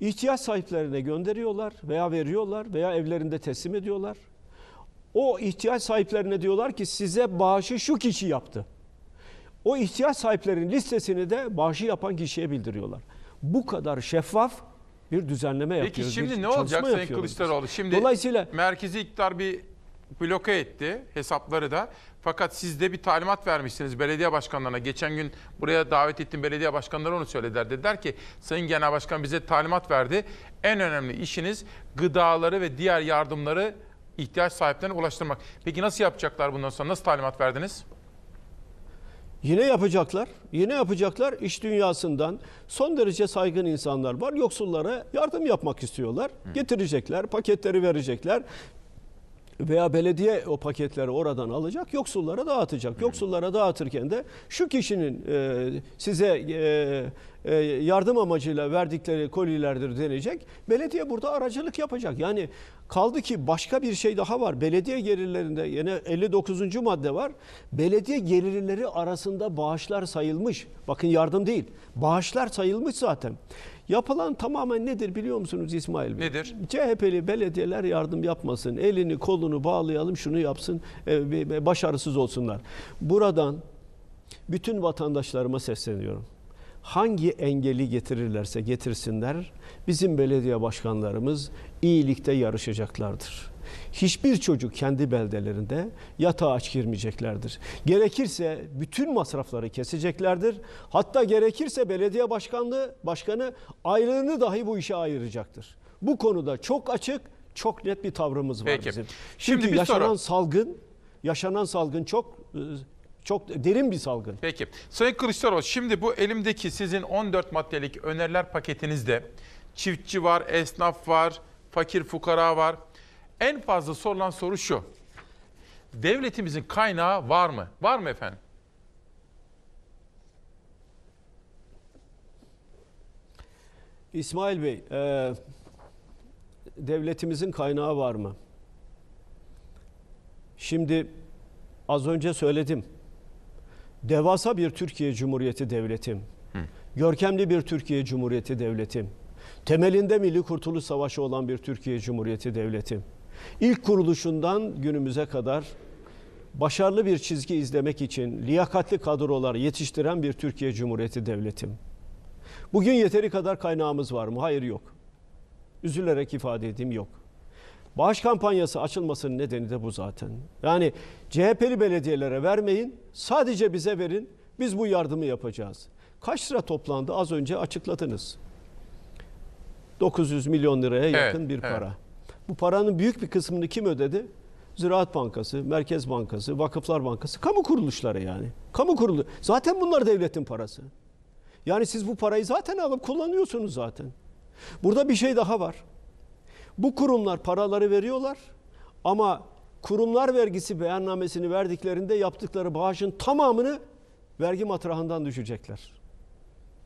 ihtiyaç sahiplerine gönderiyorlar veya veriyorlar veya evlerinde teslim ediyorlar. O ihtiyaç sahiplerine diyorlar ki size bağışı şu kişi yaptı. O ihtiyaç sahiplerinin listesini de bağışı yapan kişiye bildiriyorlar. Bu kadar şeffaf bir düzenleme Peki yapıyoruz. şimdi bir ne olacak Sayın biz. Kılıçdaroğlu? Şimdi Dolayısıyla merkezi iktidar bir bloke etti hesapları da. Fakat siz de bir talimat vermişsiniz belediye başkanlarına. Geçen gün buraya davet ettiğim belediye başkanları onu söylediler. Dediler ki Sayın Genel Başkan bize talimat verdi. En önemli işiniz gıdaları ve diğer yardımları ihtiyaç sahiplerine ulaştırmak. Peki nasıl yapacaklar bundan sonra? Nasıl talimat verdiniz? Yine yapacaklar. Yine yapacaklar. İş dünyasından son derece saygın insanlar var. Yoksullara yardım yapmak istiyorlar. Getirecekler, paketleri verecekler. Veya belediye o paketleri oradan alacak, yoksullara dağıtacak. Yoksullara dağıtırken de şu kişinin e, size e, e, yardım amacıyla verdikleri kolilerdir denecek. Belediye burada aracılık yapacak. Yani kaldı ki başka bir şey daha var. Belediye gelirlerinde yine 59. madde var. Belediye gelirleri arasında bağışlar sayılmış. Bakın yardım değil. Bağışlar sayılmış zaten. Yapılan tamamen nedir biliyor musunuz İsmail Bey? Nedir? CHP'li belediyeler yardım yapmasın. Elini kolunu bağlayalım şunu yapsın. e, başarısız olsunlar. Buradan bütün vatandaşlarıma sesleniyorum. Hangi engeli getirirlerse getirsinler bizim belediye başkanlarımız iyilikte yarışacaklardır. Hiçbir çocuk kendi beldelerinde yatağa aç girmeyeceklerdir. Gerekirse bütün masrafları keseceklerdir. Hatta gerekirse belediye başkanlığı başkanı aylığını dahi bu işe ayıracaktır. Bu konuda çok açık, çok net bir tavrımız var Peki. bizim. Şimdi bir yaşanan soru. salgın, yaşanan salgın çok e, çok derin bir salgın. Peki. Sayın Kılıçdaroğlu şimdi bu elimdeki sizin 14 maddelik öneriler paketinizde çiftçi var, esnaf var, fakir fukara var. En fazla sorulan soru şu. Devletimizin kaynağı var mı? Var mı efendim? İsmail Bey, e, devletimizin kaynağı var mı? Şimdi az önce söyledim. Devasa bir Türkiye Cumhuriyeti devletim. Görkemli bir Türkiye Cumhuriyeti devletim. Temelinde Milli Kurtuluş Savaşı olan bir Türkiye Cumhuriyeti devletim. İlk kuruluşundan günümüze kadar başarılı bir çizgi izlemek için liyakatli kadrolar yetiştiren bir Türkiye Cumhuriyeti devletim. Bugün yeteri kadar kaynağımız var mı? Hayır yok. Üzülerek ifade edeyim yok. Bağış kampanyası açılmasının nedeni de bu zaten. Yani CHP'li belediyelere vermeyin, sadece bize verin, biz bu yardımı yapacağız. Kaç lira toplandı az önce açıkladınız. 900 milyon liraya yakın Evet, bir evet. Bu paranın büyük bir kısmını kim ödedi? Ziraat Bankası, Merkez Bankası, Vakıflar Bankası, kamu kuruluşları yani. Kamu kurulu. Zaten bunlar devletin parası. Yani siz bu parayı zaten alıp kullanıyorsunuz zaten. Burada bir şey daha var. Bu kurumlar paraları veriyorlar ama kurumlar vergisi beyannamesini verdiklerinde yaptıkları bağışın tamamını vergi matrahından düşecekler.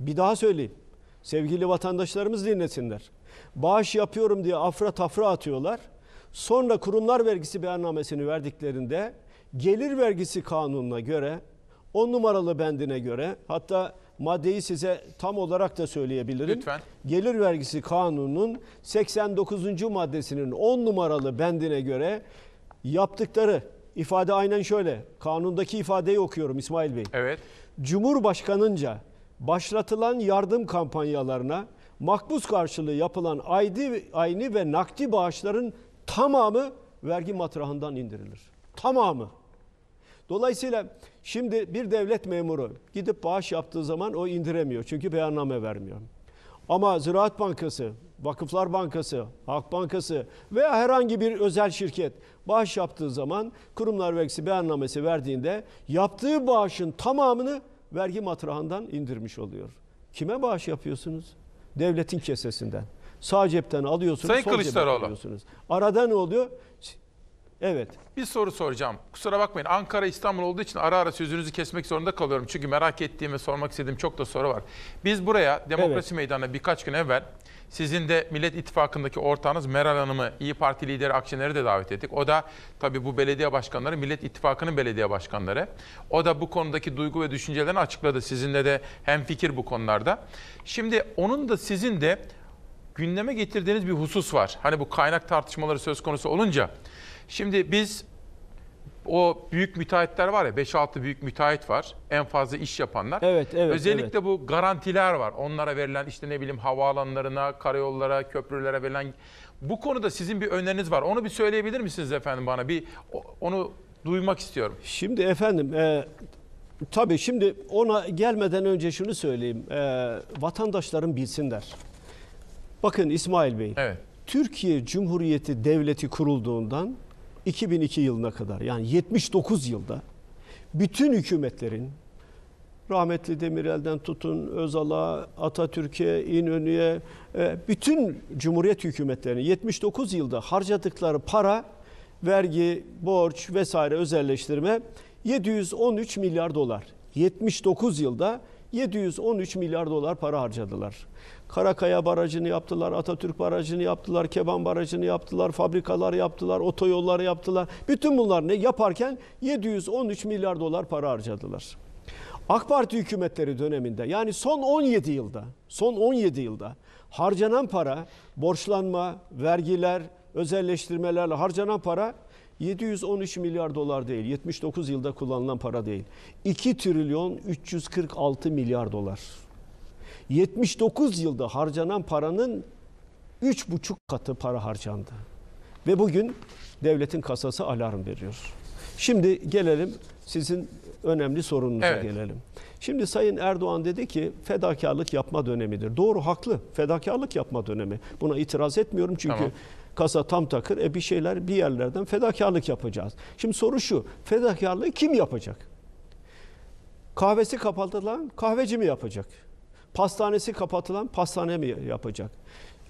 Bir daha söyleyeyim. Sevgili vatandaşlarımız dinlesinler. Bağış yapıyorum diye afra tafra atıyorlar. Sonra kurumlar vergisi beyannamesini verdiklerinde gelir vergisi kanununa göre 10 numaralı bendine göre hatta maddeyi size tam olarak da söyleyebilirim. Lütfen. Gelir vergisi kanununun 89. maddesinin 10 numaralı bendine göre yaptıkları ifade aynen şöyle. Kanundaki ifadeyi okuyorum İsmail Bey. Evet. Cumhurbaşkanınca başlatılan yardım kampanyalarına makbuz karşılığı yapılan aydi, ayni ve nakdi bağışların tamamı vergi matrahından indirilir. Tamamı. Dolayısıyla şimdi bir devlet memuru gidip bağış yaptığı zaman o indiremiyor. Çünkü beyanname vermiyor. Ama Ziraat Bankası, Vakıflar Bankası, Halk Bankası veya herhangi bir özel şirket bağış yaptığı zaman kurumlar vergisi beyannamesi verdiğinde yaptığı bağışın tamamını vergi matrahından indirmiş oluyor. Kime bağış yapıyorsunuz? Devletin kesesinden. Sağ cepten alıyorsunuz, Sayın sol cepten alıyorsunuz. Arada ne oluyor? Evet. Bir soru soracağım. Kusura bakmayın. Ankara, İstanbul olduğu için ara ara sözünüzü kesmek zorunda kalıyorum. Çünkü merak ettiğim ve sormak istediğim çok da soru var. Biz buraya Demokrasi Meydanı'na birkaç gün evvel sizin de Millet İttifakı'ndaki ortağınız Meral Hanım'ı, İyi Parti lideri Akşener'i de davet ettik. O da tabii bu belediye başkanları Millet İttifakı'nın belediye başkanları. O da bu konudaki duygu ve düşüncelerini açıkladı. Sizinle de hemfikir bu konularda. Şimdi onun da sizin de gündeme getirdiğiniz bir husus var. Hani bu kaynak tartışmaları söz konusu olunca. Şimdi biz O büyük müteahhitler var ya 5-6 büyük müteahhit var. En fazla iş yapanlar. Evet, evet, Özellikle bu garantiler var. Onlara verilen işte ne bileyim havaalanlarına, karayollara, köprülere verilen bu konuda sizin bir öneriniz var. Onu bir söyleyebilir misiniz efendim bana? Bir onu duymak istiyorum. Şimdi efendim e, tabii şimdi ona gelmeden önce şunu söyleyeyim. E, vatandaşların bilsinler. Bakın İsmail Bey. Evet. Türkiye Cumhuriyeti Devleti kurulduğundan 2002 yılına kadar yani 79 yılda bütün hükümetlerin rahmetli Demirel'den tutun Özal'a, Atatürk'e, İnönü'ye e, bütün Cumhuriyet hükümetlerinin 79 yılda harcadıkları para, vergi, borç vesaire özelleştirme 713 milyar dolar. 79 yılda 713 milyar dolar para harcadılar. Karakaya Barajı'nı yaptılar, Atatürk Barajı'nı yaptılar, Keban Barajı'nı yaptılar, fabrikalar yaptılar, otoyolları yaptılar. Bütün bunlar ne yaparken 713 milyar dolar para harcadılar. AK Parti hükümetleri döneminde yani son 17 yılda, son 17 yılda harcanan para, borçlanma, vergiler, özelleştirmelerle harcanan para 713 milyar dolar değil, 79 yılda kullanılan para değil. 2 trilyon 346 milyar dolar. 79 yılda harcanan paranın 3,5 katı para harcandı. Ve bugün devletin kasası alarm veriyor. Şimdi gelelim sizin önemli sorununuza Evet. gelelim. Şimdi Sayın Erdoğan dedi ki fedakarlık yapma dönemidir. Doğru haklı. Fedakarlık yapma dönemi. Buna itiraz etmiyorum çünkü Tamam. kasa tam takır. E bir şeyler bir yerlerden fedakarlık yapacağız. Şimdi soru şu. Fedakarlığı kim yapacak? Kahvesi kapatılan kahveci mi yapacak? Pastanesi kapatılan pastane mi yapacak?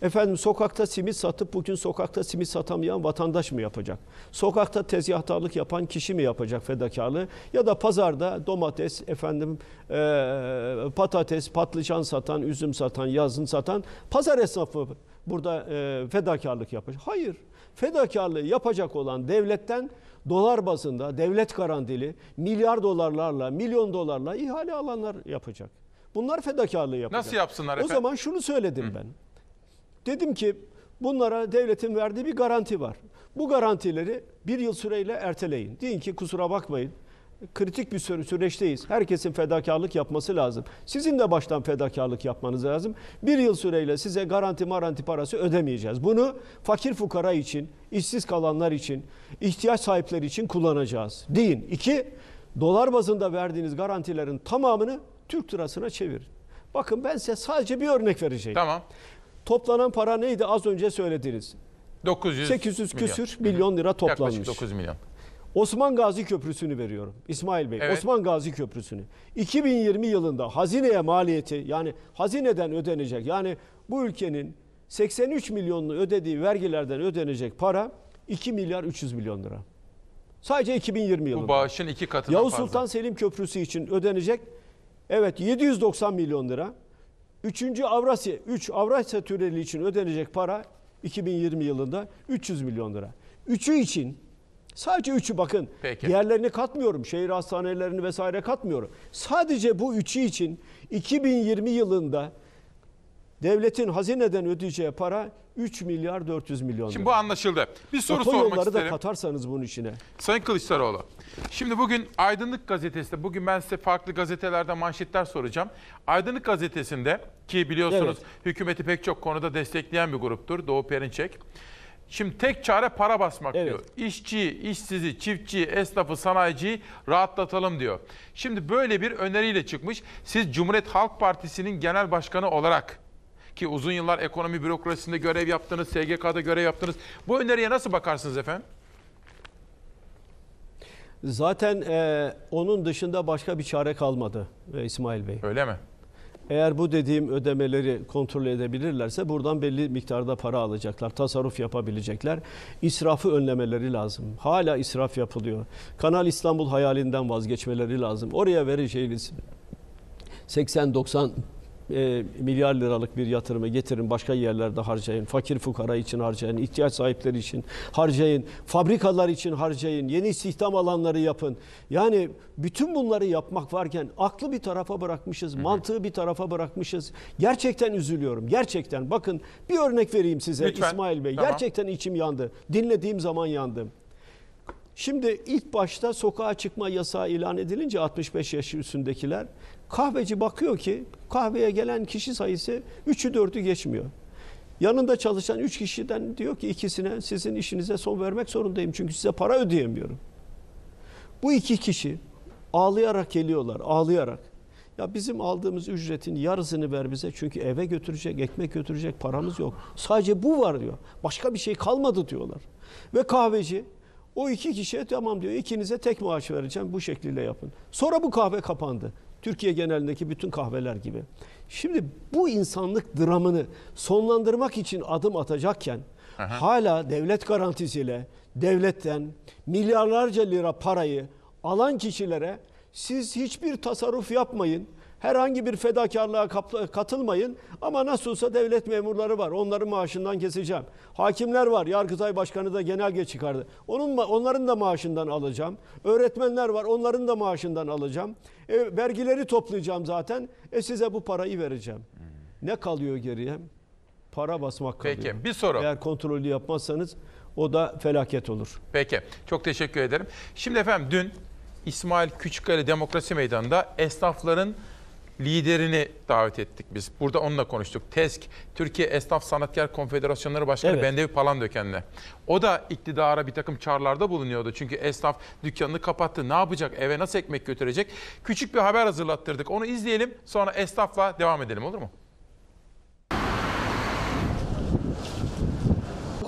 Efendim sokakta simit satıp bugün sokakta simit satamayan vatandaş mı yapacak? Sokakta tezgahtarlık yapan kişi mi yapacak fedakarlığı? Ya da pazarda domates, efendim eee, patates, patlıcan satan, üzüm satan, yazın satan pazar esnafı burada eee, fedakarlık yapacak. Hayır. Fedakarlığı yapacak olan devletten dolar bazında devlet garantili milyar dolarlarla, milyon dolarla ihale alanlar yapacak. Bunlar fedakarlığı yapacak. Nasıl yapsınlar O efendim? zaman şunu söyledim ben. Dedim ki bunlara devletin verdiği bir garanti var. Bu garantileri bir yıl süreyle erteleyin. Deyin ki kusura bakmayın. Kritik bir süre- süreçteyiz. Herkesin fedakarlık yapması lazım. Sizin de baştan fedakarlık yapmanız lazım. Bir yıl süreyle size garanti maranti parası ödemeyeceğiz. Bunu fakir fukara için, işsiz kalanlar için, ihtiyaç sahipleri için kullanacağız. Deyin. İki, dolar bazında verdiğiniz garantilerin tamamını Türk lirasına çevirin. Bakın ben size sadece bir örnek vereceğim. Tamam. Toplanan para neydi az önce söylediniz. 900 800 milyon. küsür milyon lira toplanmış. Yaklaşık 9 milyon. Osman Gazi Köprüsü'nü veriyorum. İsmail Bey, Evet. Osman Gazi Köprüsü'nü. 2020 yılında hazineye maliyeti yani hazineden ödenecek yani bu ülkenin 83 milyonlu ödediği vergilerden ödenecek para 2 milyar 300 milyon lira. Sadece 2020 yılında. Bu bağışın iki katından Yavuz fazla. Sultan Selim Köprüsü için ödenecek evet 790 milyon lira. Üçüncü Avrasya, 3 Avrasya Tüneli için ödenecek para 2020 yılında 300 milyon lira. Üçü için sadece üçü bakın Peki. diğerlerini katmıyorum. Şehir hastanelerini vesaire katmıyorum. Sadece bu üçü için 2020 yılında devletin hazineden ödeyeceği para 3 milyar 400 milyon lira. Şimdi bu anlaşıldı. Bir soru Otoyolları sormak da isterim. katarsanız bunun içine. Sayın Kılıçdaroğlu. Şimdi bugün Aydınlık Gazetesi'nde, bugün ben size farklı gazetelerde manşetler soracağım. Aydınlık Gazetesi'nde ki biliyorsunuz hükümeti pek çok konuda destekleyen bir gruptur. Doğu Perinçek. Şimdi tek çare para basmak Evet. diyor. İşçiyi, işsizi, çiftçiyi, esnafı, sanayiciyi rahatlatalım diyor. Şimdi böyle bir öneriyle çıkmış. Siz Cumhuriyet Halk Partisi'nin genel başkanı olarak ki uzun yıllar ekonomi bürokrasisinde görev yaptınız, SGK'da görev yaptınız. Bu öneriye nasıl bakarsınız efendim? Zaten e, onun dışında başka bir çare kalmadı e, İsmail Bey. Öyle mi? Eğer bu dediğim ödemeleri kontrol edebilirlerse buradan belli miktarda para alacaklar, tasarruf yapabilecekler. İsrafı önlemeleri lazım. Hala israf yapılıyor. Kanal İstanbul hayalinden vazgeçmeleri lazım. Oraya vereceğiniz 80-90 e, milyar liralık bir yatırımı getirin başka yerlerde harcayın. Fakir fukara için harcayın, ihtiyaç sahipleri için harcayın, fabrikalar için harcayın, yeni istihdam alanları yapın. Yani bütün bunları yapmak varken aklı bir tarafa bırakmışız, mantığı bir tarafa bırakmışız. Gerçekten üzülüyorum. Gerçekten. Bakın bir örnek vereyim size Lütfen. İsmail Bey. Tamam. Gerçekten içim yandı. Dinlediğim zaman yandım. Şimdi ilk başta sokağa çıkma yasağı ilan edilince 65 yaş üstündekiler kahveci bakıyor ki kahveye gelen kişi sayısı 3'ü 4'ü geçmiyor. Yanında çalışan 3 kişiden diyor ki ikisine sizin işinize son vermek zorundayım çünkü size para ödeyemiyorum. Bu iki kişi ağlayarak geliyorlar, ağlayarak. Ya bizim aldığımız ücretin yarısını ver bize çünkü eve götürecek, ekmek götürecek paramız yok. Sadece bu var diyor. Başka bir şey kalmadı diyorlar. Ve kahveci o iki kişiye tamam diyor ikinize tek maaş vereceğim bu şekliyle yapın. Sonra bu kahve kapandı. Türkiye genelindeki bütün kahveler gibi. Şimdi bu insanlık dramını sonlandırmak için adım atacakken hala devlet garantisiyle devletten milyarlarca lira parayı alan kişilere siz hiçbir tasarruf yapmayın. Herhangi bir fedakarlığa katılmayın ama nasıl olsa devlet memurları var. Onların maaşından keseceğim. Hakimler var. Yargıtay Başkanı da genelge çıkardı. Onun onların da maaşından alacağım. Öğretmenler var. Onların da maaşından alacağım. E, vergileri toplayacağım zaten. E size bu parayı vereceğim. Ne kalıyor geriye? Para basmak kalıyor. Peki, bir soru. Eğer kontrolü yapmazsanız o da felaket olur. Peki. Çok teşekkür ederim. Şimdi efendim dün İsmail Küçükkale Demokrasi Meydanı'nda esnafların liderini davet ettik biz. Burada onunla konuştuk. TESK, Türkiye Esnaf Sanatkar Konfederasyonları Başkanı Evet. Bendevi Palandöken'le. O da iktidara bir takım çağrılarda bulunuyordu. Çünkü esnaf dükkanını kapattı. Ne yapacak? Eve nasıl ekmek götürecek? Küçük bir haber hazırlattırdık. Onu izleyelim. Sonra esnafla devam edelim olur mu?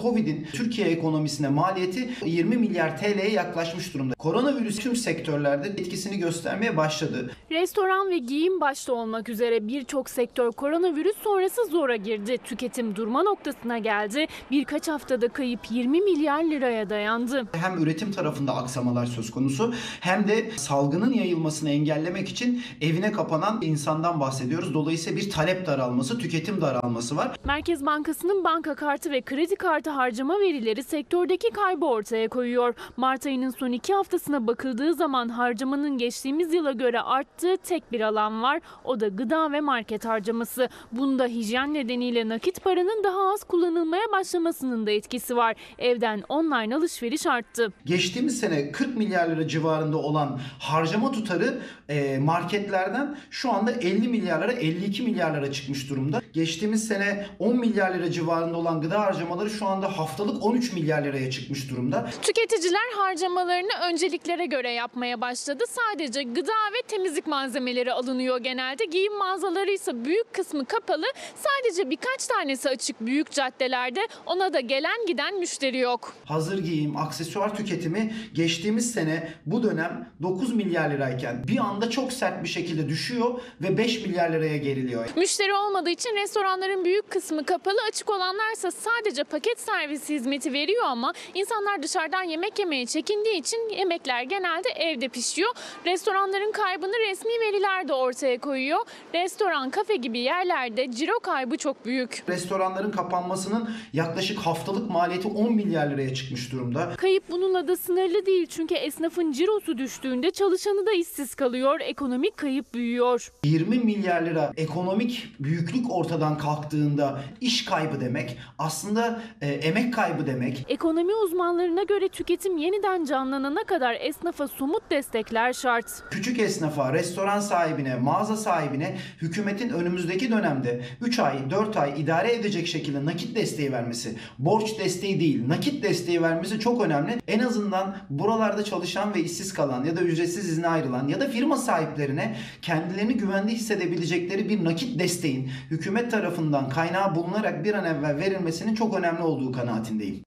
Covid'in Türkiye ekonomisine maliyeti 20 milyar TL'ye yaklaşmış durumda. Koronavirüs tüm sektörlerde etkisini göstermeye başladı. Restoran ve giyim başta olmak üzere birçok sektör koronavirüs sonrası zora girdi. Tüketim durma noktasına geldi. Birkaç haftada kayıp 20 milyar liraya dayandı. Hem üretim tarafında aksamalar söz konusu hem de salgının yayılmasını engellemek için evine kapanan insandan bahsediyoruz. Dolayısıyla bir talep daralması, tüketim daralması var. Merkez Bankası'nın banka kartı ve kredi kartı harcama verileri sektördeki kaybı ortaya koyuyor. Mart ayının son iki haftasına bakıldığı zaman harcamanın geçtiğimiz yıla göre arttığı tek bir alan var. O da gıda ve market harcaması. Bunda hijyen nedeniyle nakit paranın daha az kullanılmaya başlamasının da etkisi var. Evden online alışveriş arttı. Geçtiğimiz sene 40 milyar lira civarında olan harcama tutarı e, marketlerden şu anda 50 milyarlara 52 milyarlara çıkmış durumda. Geçtiğimiz sene 10 milyar lira civarında olan gıda harcamaları şu anda haftalık 13 milyar liraya çıkmış durumda. Tüketiciler harcamalarını önceliklere göre yapmaya başladı. Sadece gıda ve temizlik malzemeleri alınıyor genelde. Giyim mağazaları ise büyük kısmı kapalı. Sadece birkaç tanesi açık büyük caddelerde. Ona da gelen giden müşteri yok. Hazır giyim, aksesuar tüketimi geçtiğimiz sene bu dönem 9 milyar lirayken bir anda çok sert bir şekilde düşüyor ve 5 milyar liraya geriliyor. Müşteri olmadığı için restoranların büyük kısmı kapalı. Açık olanlarsa sadece paket servisi hizmeti veriyor ama insanlar dışarıdan yemek yemeye çekindiği için yemekler genelde evde pişiyor. Restoranların kaybını resmi veriler de ortaya koyuyor. Restoran, kafe gibi yerlerde ciro kaybı çok büyük. Restoranların kapanmasının yaklaşık haftalık maliyeti 10 milyar liraya çıkmış durumda. Kayıp bununla da sınırlı değil çünkü esnafın cirosu düştüğünde çalışanı da işsiz kalıyor, ekonomik kayıp büyüyor. 20 milyar lira ekonomik büyüklük ortadan kalktığında iş kaybı demek aslında e, emek kaybı demek. Ekonomi uzmanlarına göre tüketim yeniden canlanana kadar esnafa somut destekler şart. Küçük esnafa, restoran sahibine, mağaza sahibine hükümetin önümüzdeki dönemde 3 ay, 4 ay idare edecek şekilde nakit desteği vermesi, borç desteği değil, nakit desteği vermesi çok önemli. En azından buralarda çalışan ve işsiz kalan ya da ücretsiz izne ayrılan ya da firma sahiplerine kendilerini güvende hissedebilecekleri bir nakit desteğin hükümet tarafından kaynağı bulunarak bir an evvel verilmesinin çok önemli olduğu kanaatindeyim.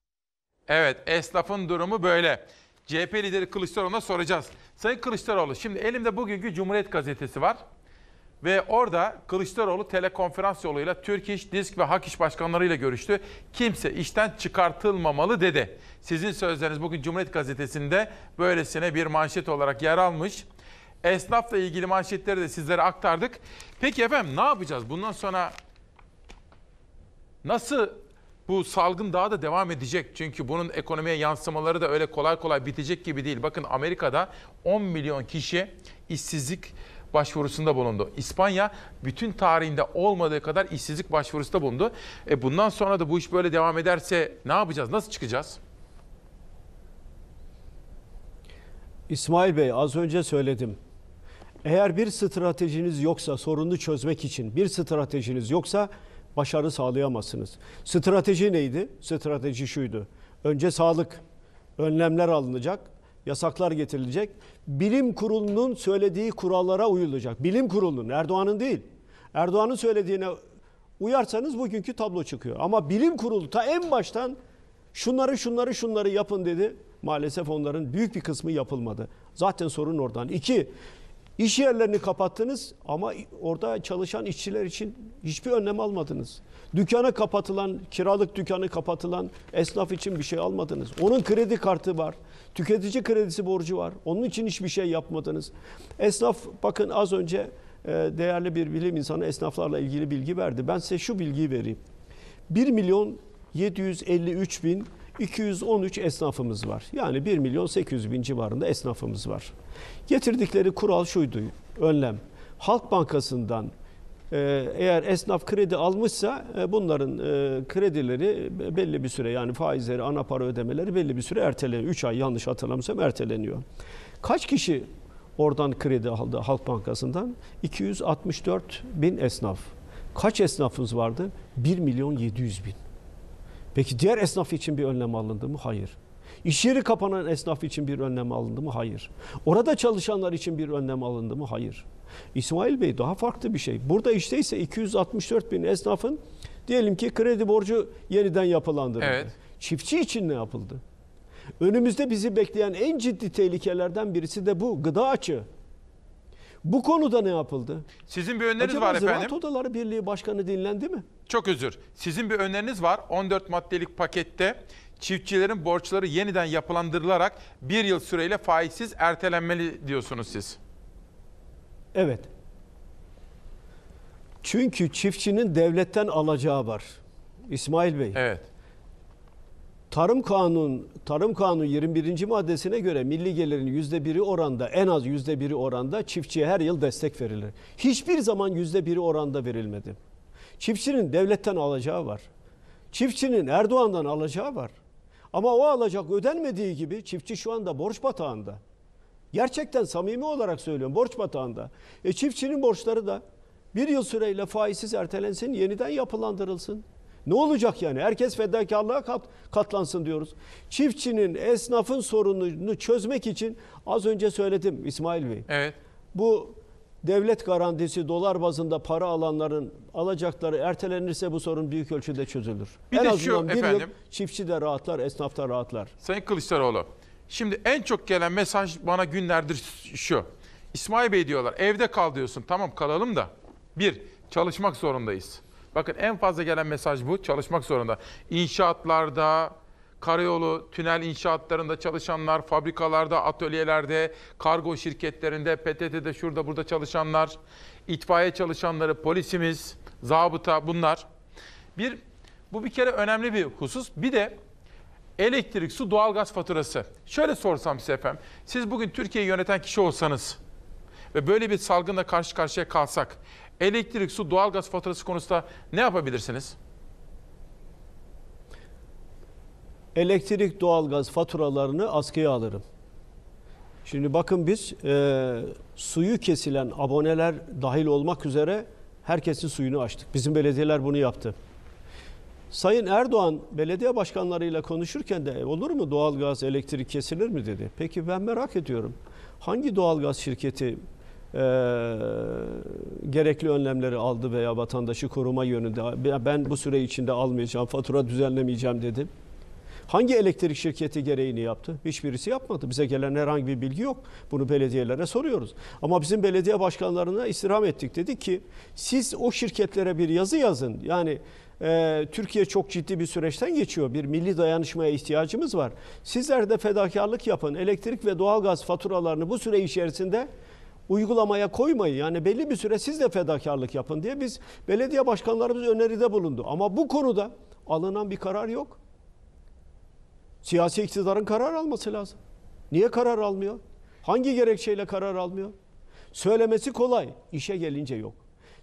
Evet, esnafın durumu böyle. CHP lideri Kılıçdaroğlu'na soracağız. Sayın Kılıçdaroğlu, şimdi elimde bugünkü Cumhuriyet Gazetesi var. Ve orada Kılıçdaroğlu telekonferans yoluyla Türk İş, Disk ve Hak İş başkanlarıyla görüştü. Kimse işten çıkartılmamalı dedi. Sizin sözleriniz bugün Cumhuriyet Gazetesi'nde böylesine bir manşet olarak yer almış. Esnafla ilgili manşetleri de sizlere aktardık. Peki efendim ne yapacağız? Bundan sonra nasıl bu salgın daha da devam edecek. Çünkü bunun ekonomiye yansımaları da öyle kolay kolay bitecek gibi değil. Bakın Amerika'da 10 milyon kişi işsizlik başvurusunda bulundu. İspanya bütün tarihinde olmadığı kadar işsizlik başvurusunda bulundu. E bundan sonra da bu iş böyle devam ederse ne yapacağız? Nasıl çıkacağız? İsmail Bey az önce söyledim. Eğer bir stratejiniz yoksa sorunu çözmek için bir stratejiniz yoksa başarı sağlayamazsınız. Strateji neydi? Strateji şuydu. Önce sağlık, önlemler alınacak, yasaklar getirilecek. Bilim kurulunun söylediği kurallara uyulacak. Bilim kurulunun, Erdoğan'ın değil. Erdoğan'ın söylediğine uyarsanız bugünkü tablo çıkıyor. Ama bilim kurulu ta en baştan şunları şunları şunları yapın dedi. Maalesef onların büyük bir kısmı yapılmadı. Zaten sorun oradan. İki, iş yerlerini kapattınız ama orada çalışan işçiler için hiçbir önlem almadınız. Dükkanı kapatılan, kiralık dükkanı kapatılan esnaf için bir şey almadınız. Onun kredi kartı var. Tüketici kredisi borcu var. Onun için hiçbir şey yapmadınız. Esnaf bakın az önce e, değerli bir bilim insanı esnaflarla ilgili bilgi verdi. Ben size şu bilgiyi vereyim. 1 milyon 753 bin 213 esnafımız var. Yani 1 milyon 800 bin civarında esnafımız var. Getirdikleri kural şuydu, önlem. Halk Bankası'ndan e, eğer esnaf kredi almışsa e, bunların e, kredileri belli bir süre yani faizleri, ana para ödemeleri belli bir süre erteleniyor. 3 ay yanlış hatırlamıyorsam erteleniyor. Kaç kişi oradan kredi aldı Halk Bankası'ndan? 264 bin esnaf. Kaç esnafımız vardı? 1 milyon 700 bin. Peki diğer esnaf için bir önlem alındı mı? Hayır. İş yeri kapanan esnaf için bir önlem alındı mı? Hayır. Orada çalışanlar için bir önlem alındı mı? Hayır. İsmail Bey daha farklı bir şey. Burada işte ise 264 bin esnafın diyelim ki kredi borcu yeniden yapılandırıldı. Evet. Çiftçi için ne yapıldı? Önümüzde bizi bekleyen en ciddi tehlikelerden birisi de bu. Gıda açığı. Bu konuda ne yapıldı? Sizin bir öneriniz Acaba var Ziraat efendim. Odaları Birliği Başkanı dinlendi mi? Çok özür. Sizin bir öneriniz var. 14 maddelik pakette çiftçilerin borçları yeniden yapılandırılarak bir yıl süreyle faizsiz ertelenmeli diyorsunuz siz. Evet. Çünkü çiftçinin devletten alacağı var. İsmail Bey. Evet. Tarım Kanun Tarım Kanunu 21. maddesine göre milli gelirin yüzde biri oranda en az yüzde biri oranda çiftçiye her yıl destek verilir. Hiçbir zaman yüzde biri oranda verilmedi. Çiftçinin devletten alacağı var. Çiftçinin Erdoğan'dan alacağı var. Ama o alacak ödenmediği gibi çiftçi şu anda borç batağında. Gerçekten samimi olarak söylüyorum borç batağında. E çiftçinin borçları da bir yıl süreyle faizsiz ertelensin, yeniden yapılandırılsın. Ne olacak yani? Herkes fedakarlığa kat, katlansın diyoruz. Çiftçinin, esnafın sorununu çözmek için az önce söyledim İsmail Bey. Evet. Bu devlet garantisi dolar bazında para alanların alacakları ertelenirse bu sorun büyük ölçüde çözülür. Bir en de şu azından bir yıl efendim. çiftçi de rahatlar, esnaf da rahatlar. Sayın Kılıçdaroğlu, şimdi en çok gelen mesaj bana günlerdir şu. İsmail Bey diyorlar, evde kal diyorsun. Tamam kalalım da. Bir, çalışmak zorundayız. Bakın en fazla gelen mesaj bu, çalışmak zorunda. İnşaatlarda, karayolu, tünel inşaatlarında çalışanlar, fabrikalarda, atölyelerde, kargo şirketlerinde, PTT'de şurada burada çalışanlar, itfaiye çalışanları, polisimiz, zabıta bunlar. Bir, bu bir kere önemli bir husus. Bir de elektrik, su, doğalgaz faturası. Şöyle sorsam size efendim. Siz bugün Türkiye'yi yöneten kişi olsanız ve böyle bir salgınla karşı karşıya kalsak elektrik, su, doğalgaz faturası konusunda ne yapabilirsiniz? Elektrik, doğalgaz faturalarını askıya alırım. Şimdi bakın biz e, suyu kesilen aboneler dahil olmak üzere herkesin suyunu açtık. Bizim belediyeler bunu yaptı. Sayın Erdoğan belediye başkanlarıyla konuşurken de "E, olur mu doğalgaz, elektrik kesilir mi dedi. Peki ben merak ediyorum. Hangi doğalgaz şirketi e, gerekli önlemleri aldı veya vatandaşı koruma yönünde ben bu süre içinde almayacağım, fatura düzenlemeyeceğim dedi. Hangi elektrik şirketi gereğini yaptı? Hiçbirisi yapmadı. Bize gelen herhangi bir bilgi yok. Bunu belediyelere soruyoruz. Ama bizim belediye başkanlarına istirham ettik. Dedik ki siz o şirketlere bir yazı yazın. Yani e, Türkiye çok ciddi bir süreçten geçiyor. Bir milli dayanışmaya ihtiyacımız var. Sizler de fedakarlık yapın. Elektrik ve doğalgaz faturalarını bu süre içerisinde uygulamaya koymayın. Yani belli bir süre siz de fedakarlık yapın diye biz belediye başkanlarımız öneride bulundu. Ama bu konuda alınan bir karar yok. Siyasi iktidarın karar alması lazım. Niye karar almıyor? Hangi gerekçeyle karar almıyor? Söylemesi kolay, işe gelince yok.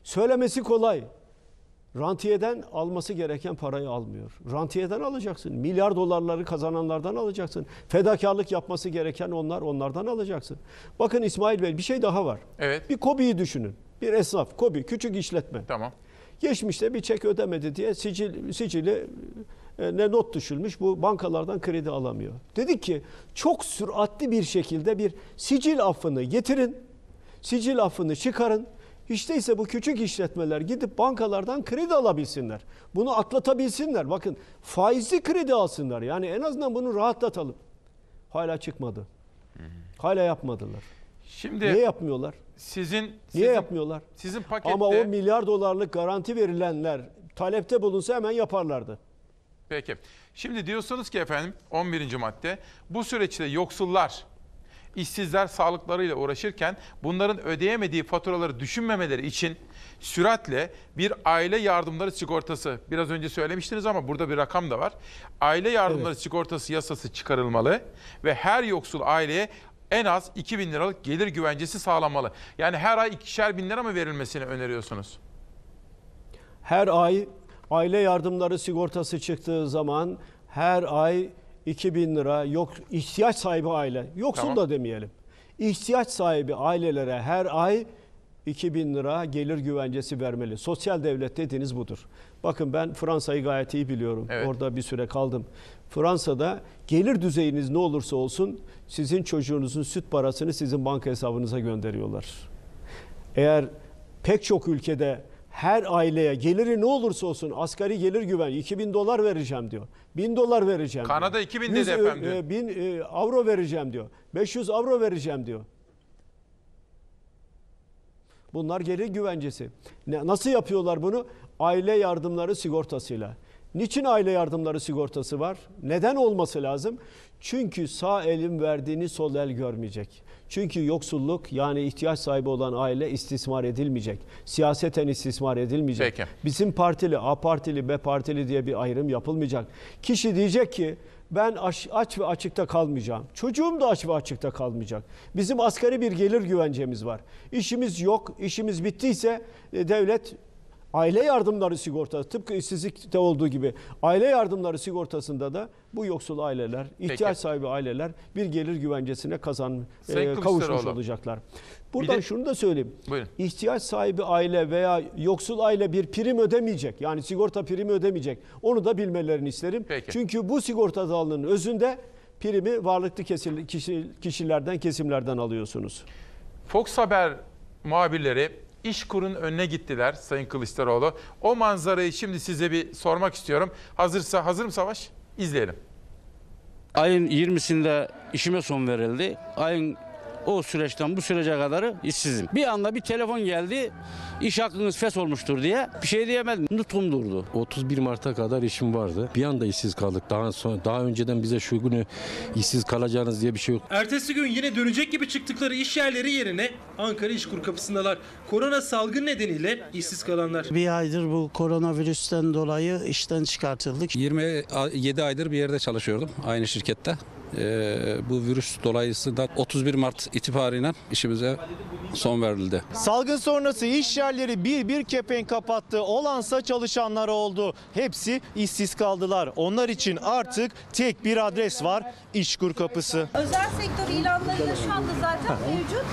Söylemesi kolay. Rantiyeden alması gereken parayı almıyor. Rantiyeden alacaksın. Milyar dolarları kazananlardan alacaksın. Fedakarlık yapması gereken onlar, onlardan alacaksın. Bakın İsmail Bey bir şey daha var. Evet. Bir KOBİ'yi düşünün. Bir esnaf, KOBİ, küçük işletme. Tamam. Geçmişte bir çek ödemedi diye sicil, sicili ne not düşülmüş bu bankalardan kredi alamıyor. Dedik ki çok süratli bir şekilde bir sicil affını getirin. Sicil affını çıkarın. Hiç değilse bu küçük işletmeler gidip bankalardan kredi alabilsinler. Bunu atlatabilsinler. Bakın faizli kredi alsınlar. Yani en azından bunu rahatlatalım. Hala çıkmadı. Hala yapmadılar. Şimdi Niye yapmıyorlar? Sizin Niye sizin, yapmıyorlar? Sizin pakette Ama o milyar dolarlık garanti verilenler talepte bulunsa hemen yaparlardı. Peki. Şimdi diyorsunuz ki efendim 11. madde bu süreçte yoksullar, işsizler sağlıklarıyla uğraşırken bunların ödeyemediği faturaları düşünmemeleri için süratle bir aile yardımları sigortası biraz önce söylemiştiniz ama burada bir rakam da var. Aile yardımları sigortası yasası çıkarılmalı ve her yoksul aileye en az 2000 liralık gelir güvencesi sağlanmalı. Yani her ay ikişer bin lira mı verilmesini öneriyorsunuz? Her ay aile yardımları sigortası çıktığı zaman her ay 2000 lira yok ihtiyaç sahibi aile yoksul Tamam. da demeyelim. İhtiyaç sahibi ailelere her ay 2000 lira gelir güvencesi vermeli. Sosyal devlet dediğiniz budur. Bakın ben Fransa'yı gayet iyi biliyorum. Evet. Orada bir süre kaldım. Fransa'da gelir düzeyiniz ne olursa olsun sizin çocuğunuzun süt parasını sizin banka hesabınıza gönderiyorlar. Eğer pek çok ülkede her aileye geliri ne olursa olsun asgari gelir güven 2000 dolar vereceğim diyor. 1000 dolar vereceğim Kanada diyor. 2000 dedi 100, efendim diyor. e, 1000 e, avro vereceğim diyor. 500 avro vereceğim diyor. Bunlar gelir güvencesi. Ne, nasıl yapıyorlar bunu? Aile yardımları sigortasıyla. Niçin aile yardımları sigortası var? Neden olması lazım? Çünkü sağ elin verdiğini sol el görmeyecek. Çünkü yoksulluk yani ihtiyaç sahibi olan aile istismar edilmeyecek. Siyaseten istismar edilmeyecek. Peki. Bizim partili, A partili, B partili diye bir ayrım yapılmayacak. Kişi diyecek ki ben aç, aç ve açıkta kalmayacağım. Çocuğum da aç ve açıkta kalmayacak. Bizim asgari bir gelir güvencemiz var. İşimiz yok, işimiz bittiyse e, devlet aile yardımları sigortası tıpkı işsizlikte olduğu gibi aile yardımları sigortasında da bu yoksul aileler, ihtiyaç Peki. sahibi aileler bir gelir güvencesine kazan Sayın e, kavuşmuş olacaklar. Buradan de- şunu da söyleyeyim. Buyurun. İhtiyaç sahibi aile veya yoksul aile bir prim ödemeyecek. Yani sigorta primi ödemeyecek. Onu da bilmelerini isterim. Peki. Çünkü bu sigorta dalının özünde primi varlıklı kesil- kişi- kişilerden, kesimlerden alıyorsunuz. Fox Haber muhabirleri İşkur'un önüne gittiler Sayın Kılıçdaroğlu. O manzarayı şimdi size bir sormak istiyorum. Hazırsa hazır mı Savaş? İzleyelim. Ayın 20'sinde işime son verildi. Ayın o süreçten bu sürece kadar işsizim. Bir anda bir telefon geldi. İş hakkınız fes olmuştur diye. Bir şey diyemedim. Nutkum durdu. 31 Mart'a kadar işim vardı. Bir anda işsiz kaldık. Daha sonra daha önceden bize şu günü işsiz kalacağınız diye bir şey yok. Ertesi gün yine dönecek gibi çıktıkları iş yerleri yerine Ankara İşkur kapısındalar. Korona salgın nedeniyle işsiz kalanlar. Bir aydır bu koronavirüsten dolayı işten çıkartıldık. 27 aydır bir yerde çalışıyordum aynı şirkette. Ee, bu virüs dolayısıyla 31 Mart itibariyle işimize son verildi. Salgın sonrası iş yerleri bir bir kepenk kapattı. Olansa çalışanlar oldu. Hepsi işsiz kaldılar. Onlar için artık tek bir adres var. İşkur kapısı. Özel sektör ilanları da şu anda zaten mevcut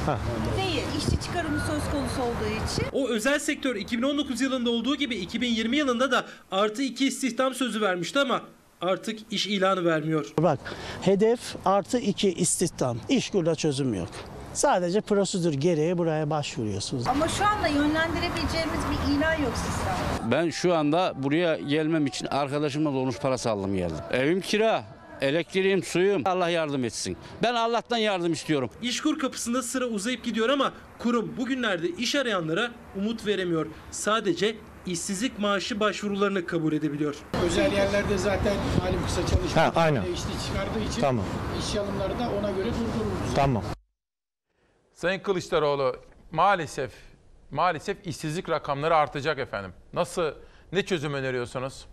değil. İşçi çıkarımı söz konusu olduğu için. O özel sektör 2019 yılında olduğu gibi 2020 yılında da artı iki istihdam sözü vermişti ama artık iş ilanı vermiyor. Bak hedef artı iki istihdam. İşkurda çözüm yok. Sadece prosedür gereği buraya başvuruyorsunuz. Ama şu anda yönlendirebileceğimiz bir ilan yok sistemde. Ben şu anda buraya gelmem için arkadaşımla dolmuş parası aldım geldim. Evim kira. Elektriğim, suyum. Allah yardım etsin. Ben Allah'tan yardım istiyorum. İşkur kapısında sıra uzayıp gidiyor ama kurum bugünlerde iş arayanlara umut veremiyor. Sadece işsizlik maaşı başvurularını kabul edebiliyor. Özel yerlerde zaten malum kısa çalışma Ha, aynen. işçi çıkardığı için Tamam. iş alımları da ona göre durdurulmuş. Tamam. Sayın Kılıçdaroğlu maalesef maalesef işsizlik rakamları artacak efendim. Nasıl ne çözüm öneriyorsunuz?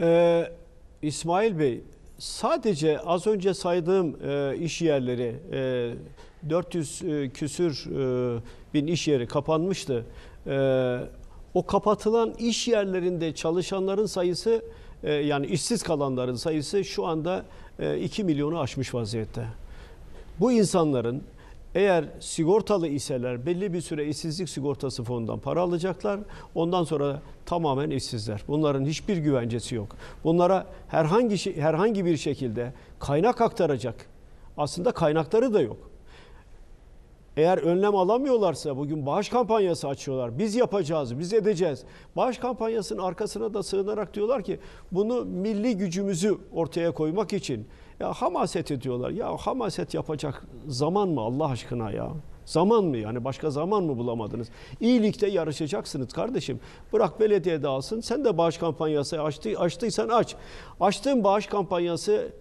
Ee, İsmail Bey, sadece az önce saydığım e, iş yerleri, e, 400 e, küsür e, bin iş yeri kapanmıştı. E, o kapatılan iş yerlerinde çalışanların sayısı e, yani işsiz kalanların sayısı şu anda e, 2 milyonu aşmış vaziyette. Bu insanların eğer sigortalı iseler belli bir süre işsizlik sigortası fonundan para alacaklar. Ondan sonra tamamen işsizler. Bunların hiçbir güvencesi yok. Bunlara herhangi şey, herhangi bir şekilde kaynak aktaracak. Aslında kaynakları da yok. Eğer önlem alamıyorlarsa bugün bağış kampanyası açıyorlar. Biz yapacağız, biz edeceğiz. Bağış kampanyasının arkasına da sığınarak diyorlar ki bunu milli gücümüzü ortaya koymak için ya hamaset ediyorlar. Ya hamaset yapacak zaman mı Allah aşkına ya? Zaman mı yani başka zaman mı bulamadınız? İyilikte yarışacaksınız kardeşim. Bırak belediye de alsın. Sen de bağış kampanyası açtı, açtıysan aç. Açtığın bağış kampanyası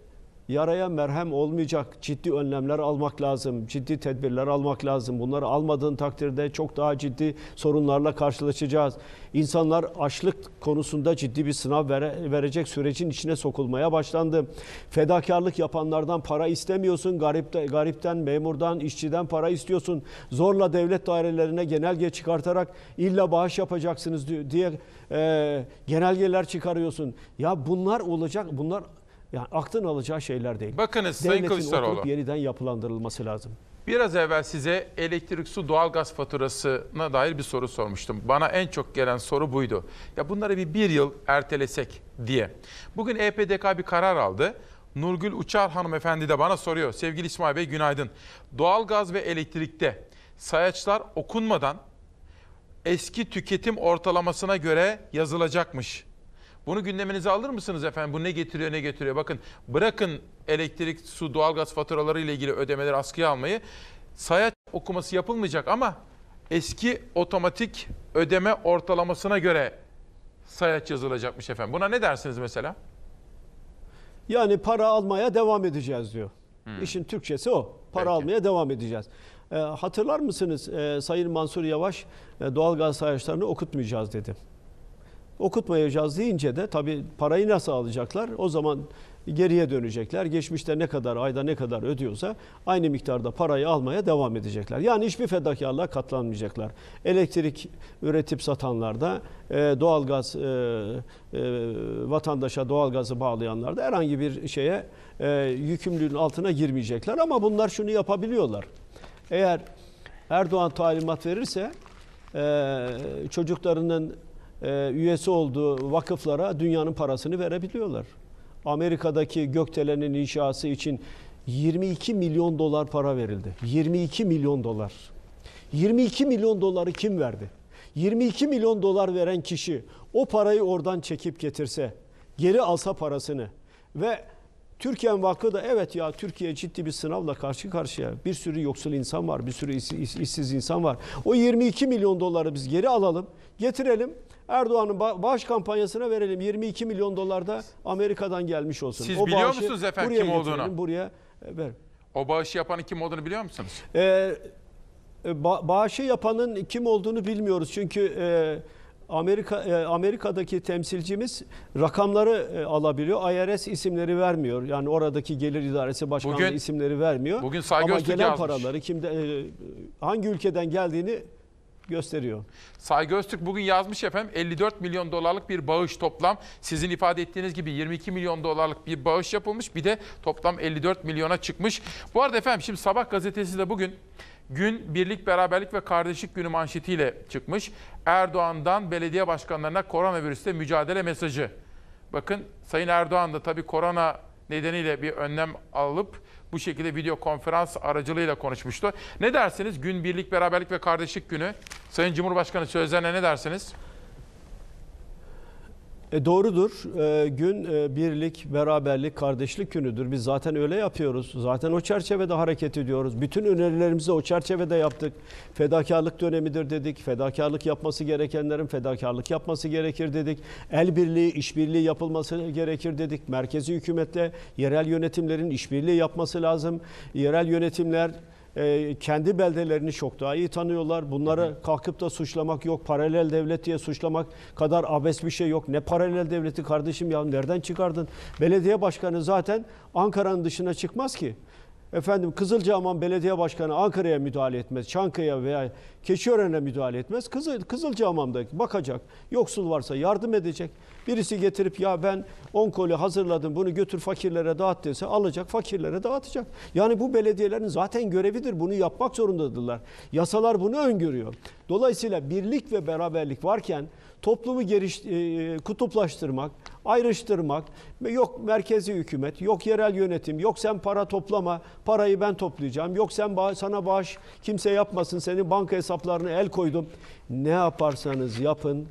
yaraya merhem olmayacak. Ciddi önlemler almak lazım. Ciddi tedbirler almak lazım. Bunları almadığın takdirde çok daha ciddi sorunlarla karşılaşacağız. İnsanlar açlık konusunda ciddi bir sınav vere, verecek sürecin içine sokulmaya başlandı. Fedakarlık yapanlardan para istemiyorsun. Garipte, garipten, memurdan, işçiden para istiyorsun. Zorla devlet dairelerine genelge çıkartarak illa bağış yapacaksınız diye e, genelgeler çıkarıyorsun. Ya bunlar olacak. Bunlar yani aklın alacağı şeyler değil. Bakınız Sayın Devletin Kılıçdaroğlu. oturup yeniden yapılandırılması lazım. Biraz evvel size elektrik, su, doğalgaz faturasına dair bir soru sormuştum. Bana en çok gelen soru buydu. Ya bunları bir bir yıl ertelesek diye. Bugün EPDK bir karar aldı. Nurgül Uçar hanımefendi de bana soruyor. Sevgili İsmail Bey günaydın. Doğalgaz ve elektrikte sayaçlar okunmadan eski tüketim ortalamasına göre yazılacakmış. Bunu gündeminize alır mısınız efendim? Bu ne getiriyor ne getiriyor? Bakın bırakın elektrik, su, doğalgaz faturaları ile ilgili ödemeleri askıya almayı. Sayaç okuması yapılmayacak ama eski otomatik ödeme ortalamasına göre sayaç yazılacakmış efendim. Buna ne dersiniz mesela? Yani para almaya devam edeceğiz diyor. İşin Türkçesi o. Para almaya devam edeceğiz. Ee, hatırlar mısınız e, Sayın Mansur Yavaş e, doğalgaz sayaçlarını okutmayacağız dedi. Okutmayacağız deyince de tabii parayı nasıl alacaklar? O zaman geriye dönecekler. Geçmişte ne kadar ayda ne kadar ödüyorsa aynı miktarda parayı almaya devam edecekler. Yani hiçbir fedakarlığa katlanmayacaklar. Elektrik üretip satanlar da e, doğalgaz e, e, vatandaşa doğalgazı bağlayanlar da herhangi bir şeye yükümlülüğün altına girmeyecekler. Ama bunlar şunu yapabiliyorlar. Eğer Erdoğan talimat verirse çocuklarının e, üyesi olduğu vakıflara dünyanın parasını verebiliyorlar. Amerika'daki gökdelenin inşası için 22 milyon dolar para verildi. 22 milyon dolar. 22 milyon doları kim verdi? 22 milyon dolar veren kişi o parayı oradan çekip getirse, geri alsa parasını ve Türkiye Vakfı da evet ya Türkiye ciddi bir sınavla karşı karşıya. Bir sürü yoksul insan var, bir sürü işsiz insan var. O 22 milyon doları biz geri alalım, getirelim. Erdoğan'ın bağış kampanyasına verelim. 22 milyon dolar da Amerika'dan gelmiş olsun. Siz o biliyor musunuz efendim buraya kim olduğunu? Buraya e, ver. O bağışı yapanın kim olduğunu biliyor musunuz? Ee, ba- bağışı yapanın kim olduğunu bilmiyoruz. Çünkü e, Amerika e, Amerika'daki temsilcimiz rakamları e, alabiliyor. IRS isimleri vermiyor. Yani oradaki gelir idaresi başkanlığı Bugün- isimleri vermiyor. bugün Saygı Ama Öztürk gelen yazmış. paraları kimde e, hangi ülkeden geldiğini gösteriyor. Saygı Öztürk bugün yazmış efendim 54 milyon dolarlık bir bağış toplam. Sizin ifade ettiğiniz gibi 22 milyon dolarlık bir bağış yapılmış. Bir de toplam 54 milyona çıkmış. Bu arada efendim şimdi Sabah gazetesi de bugün gün birlik, beraberlik ve kardeşlik günü manşetiyle çıkmış. Erdoğan'dan belediye başkanlarına koronavirüste mücadele mesajı. Bakın Sayın Erdoğan da tabii korona nedeniyle bir önlem alıp bu şekilde video konferans aracılığıyla konuşmuştu. Ne dersiniz? Gün birlik, beraberlik ve kardeşlik günü. Sayın Cumhurbaşkanı sözlerine ne dersiniz? E doğrudur. E, gün e, birlik, beraberlik, kardeşlik günüdür. Biz zaten öyle yapıyoruz. Zaten o çerçevede hareket ediyoruz. Bütün önerilerimizi o çerçevede yaptık. Fedakarlık dönemidir dedik. Fedakarlık yapması gerekenlerin fedakarlık yapması gerekir dedik. El birliği, işbirliği yapılması gerekir dedik. Merkezi hükümetle yerel yönetimlerin işbirliği yapması lazım. Yerel yönetimler e, kendi beldelerini çok daha iyi tanıyorlar. Bunları kalkıp da suçlamak yok. Paralel devlet diye suçlamak kadar abes bir şey yok. Ne paralel devleti kardeşim ya nereden çıkardın? Belediye başkanı zaten Ankara'nın dışına çıkmaz ki. Efendim Kızılcahamam Belediye Başkanı Ankara'ya müdahale etmez. Çankaya veya Keçiören'e müdahale etmez. Kızıl, Kızılcahamam'da bakacak. Yoksul varsa yardım edecek. Birisi getirip ya ben 10 koli hazırladım bunu götür fakirlere dağıt dese alacak fakirlere dağıtacak. Yani bu belediyelerin zaten görevidir. Bunu yapmak zorundadırlar. Yasalar bunu öngörüyor. Dolayısıyla birlik ve beraberlik varken toplumu geriş, e, kutuplaştırmak, ayrıştırmak, yok merkezi hükümet, yok yerel yönetim, yok sen para toplama, parayı ben toplayacağım, yok sen bağ- sana bağış kimse yapmasın, senin banka hesaplarına el koydum. Ne yaparsanız yapın,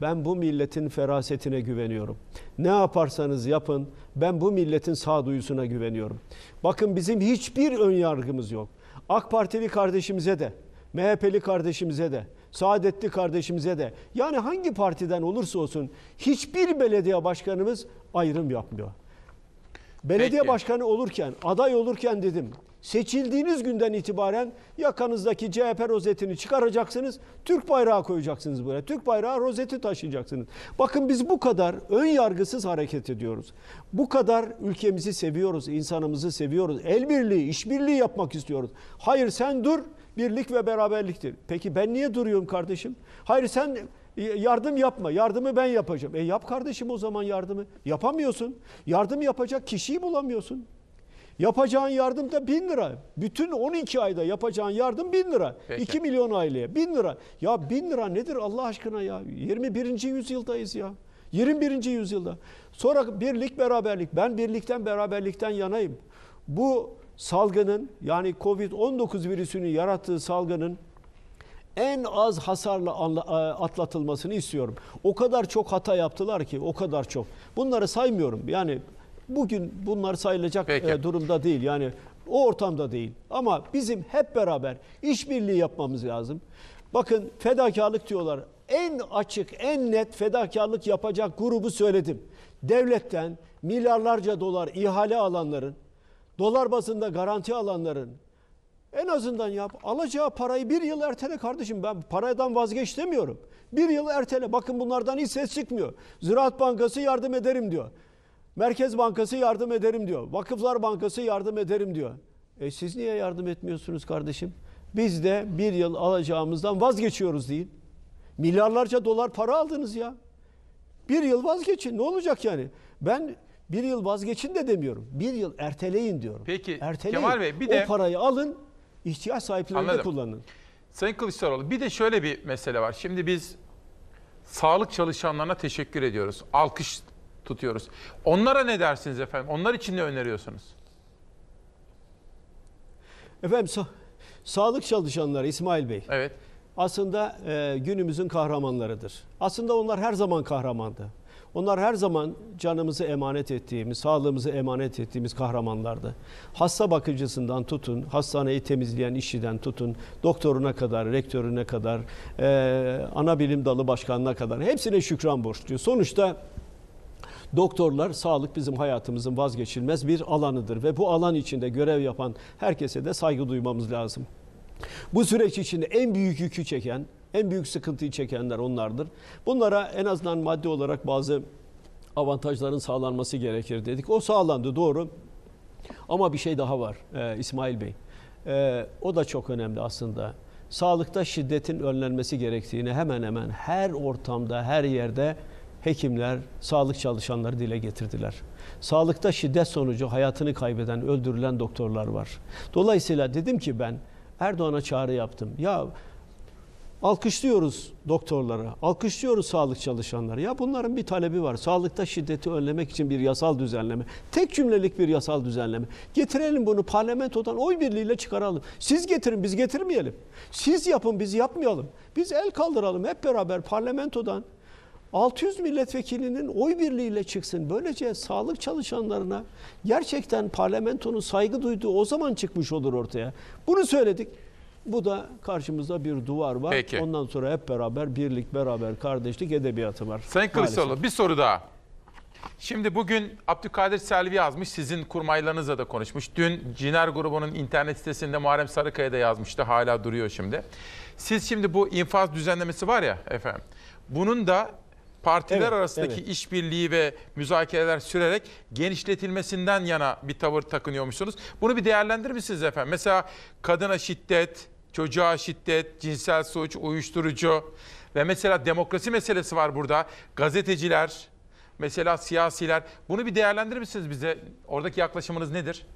ben bu milletin ferasetine güveniyorum. Ne yaparsanız yapın, ben bu milletin sağduyusuna güveniyorum. Bakın bizim hiçbir ön yargımız yok. AK Partili kardeşimize de, MHP'li kardeşimize de, Saadetli kardeşimize de, yani hangi partiden olursa olsun hiçbir belediye başkanımız ayrım yapmıyor. Belediye Peki. başkanı olurken, aday olurken dedim. Seçildiğiniz günden itibaren yakanızdaki CHP rozetini çıkaracaksınız. Türk bayrağı koyacaksınız buraya. Türk bayrağı rozeti taşıyacaksınız. Bakın biz bu kadar ön yargısız hareket ediyoruz. Bu kadar ülkemizi seviyoruz, insanımızı seviyoruz. El birliği, işbirliği yapmak istiyoruz. Hayır sen dur, birlik ve beraberliktir. Peki ben niye duruyorum kardeşim? Hayır sen yardım yapma. Yardımı ben yapacağım. E yap kardeşim o zaman yardımı. Yapamıyorsun. Yardım yapacak kişiyi bulamıyorsun. Yapacağın yardım da 1000 lira. Bütün 12 ayda yapacağın yardım 1000 lira. Peki. 2 milyon aileye 1000 lira. Ya 1000 lira nedir Allah aşkına ya? 21. yüzyıldayız ya. 21. yüzyılda. Sonra birlik beraberlik. Ben birlikten beraberlikten yanayım. Bu salgının yani Covid-19 virüsünün yarattığı salgının en az hasarla e, atlatılmasını istiyorum. O kadar çok hata yaptılar ki o kadar çok. Bunları saymıyorum. Yani bugün bunlar sayılacak Peki. e, durumda değil. Yani o ortamda değil. Ama bizim hep beraber işbirliği yapmamız lazım. Bakın fedakarlık diyorlar. En açık, en net fedakarlık yapacak grubu söyledim. Devletten milyarlarca dolar ihale alanların, dolar bazında garanti alanların, en azından yap. Alacağı parayı bir yıl ertele kardeşim. Ben paradan vazgeç demiyorum. Bir yıl ertele. Bakın bunlardan hiç ses çıkmıyor. Ziraat Bankası yardım ederim diyor. Merkez Bankası yardım ederim diyor. Vakıflar Bankası yardım ederim diyor. E siz niye yardım etmiyorsunuz kardeşim? Biz de bir yıl alacağımızdan vazgeçiyoruz deyin. Milyarlarca dolar para aldınız ya. Bir yıl vazgeçin. Ne olacak yani? Ben bir yıl vazgeçin de demiyorum. Bir yıl erteleyin diyorum. Peki Erteleyin. Kemal Bey bir o de parayı alın, ihtiyaç sahiplerine Anladım. kullanın. Sayın Kılıçdaroğlu bir de şöyle bir mesele var. Şimdi biz sağlık çalışanlarına teşekkür ediyoruz. Alkış tutuyoruz. Onlara ne dersiniz efendim? Onlar için ne öneriyorsunuz? Efendim sa- sağlık çalışanları İsmail Bey. Evet. Aslında e, günümüzün kahramanlarıdır. Aslında onlar her zaman kahramandı. Onlar her zaman canımızı emanet ettiğimiz, sağlığımızı emanet ettiğimiz kahramanlardı. Hasta bakıcısından tutun, hastaneyi temizleyen işçiden tutun, doktoruna kadar, rektörüne kadar, e, ana bilim dalı başkanına kadar hepsine şükran borçluyor. Sonuçta Doktorlar, sağlık bizim hayatımızın vazgeçilmez bir alanıdır ve bu alan içinde görev yapan herkese de saygı duymamız lazım. Bu süreç içinde en büyük yükü çeken, en büyük sıkıntıyı çekenler onlardır. Bunlara en azından maddi olarak bazı avantajların sağlanması gerekir dedik. O sağlandı doğru. Ama bir şey daha var e, İsmail Bey. E, o da çok önemli aslında. Sağlıkta şiddetin önlenmesi gerektiğini hemen hemen her ortamda, her yerde hekimler, sağlık çalışanları dile getirdiler. Sağlıkta şiddet sonucu hayatını kaybeden, öldürülen doktorlar var. Dolayısıyla dedim ki ben Erdoğan'a çağrı yaptım. Ya alkışlıyoruz doktorlara, alkışlıyoruz sağlık çalışanları. Ya bunların bir talebi var. Sağlıkta şiddeti önlemek için bir yasal düzenleme. Tek cümlelik bir yasal düzenleme. Getirelim bunu parlamentodan oy birliğiyle çıkaralım. Siz getirin biz getirmeyelim. Siz yapın biz yapmayalım. Biz el kaldıralım hep beraber parlamentodan. 600 milletvekilinin oy birliğiyle çıksın. Böylece sağlık çalışanlarına gerçekten parlamentonun saygı duyduğu o zaman çıkmış olur ortaya. Bunu söyledik. Bu da karşımızda bir duvar var. Peki. Ondan sonra hep beraber birlik, beraber kardeşlik edebiyatı var. Sayın Kılıçdaroğlu bir soru daha. Şimdi bugün Abdülkadir Selvi yazmış, sizin kurmaylarınızla da konuşmuş. Dün Ciner grubunun internet sitesinde Muharrem Sarıkaya da yazmıştı, hala duruyor şimdi. Siz şimdi bu infaz düzenlemesi var ya efendim, bunun da partiler Evet, arasındaki evet. işbirliği ve müzakereler sürerek genişletilmesinden yana bir tavır takınıyormuşsunuz. Bunu bir değerlendirir misiniz efendim? Mesela kadına şiddet, çocuğa şiddet, cinsel suç, uyuşturucu ve mesela demokrasi meselesi var burada. Gazeteciler, mesela siyasiler. Bunu bir değerlendirir misiniz bize? Oradaki yaklaşımınız nedir?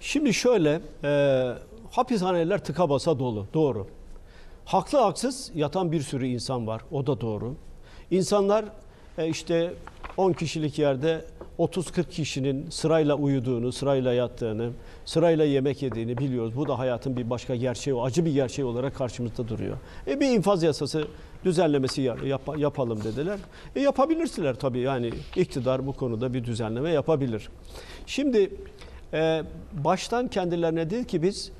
Şimdi şöyle, e, hapishaneler tıka basa dolu, doğru. Haklı haksız yatan bir sürü insan var, o da doğru. İnsanlar e, işte 10 kişilik yerde 30-40 kişinin sırayla uyuduğunu, sırayla yattığını, sırayla yemek yediğini biliyoruz. Bu da hayatın bir başka gerçeği, acı bir gerçeği olarak karşımızda duruyor. E bir infaz yasası düzenlemesi ya- yap- yapalım dediler. E yapabilirler tabii yani iktidar bu konuda bir düzenleme yapabilir. Şimdi e, baştan kendilerine değil ki biz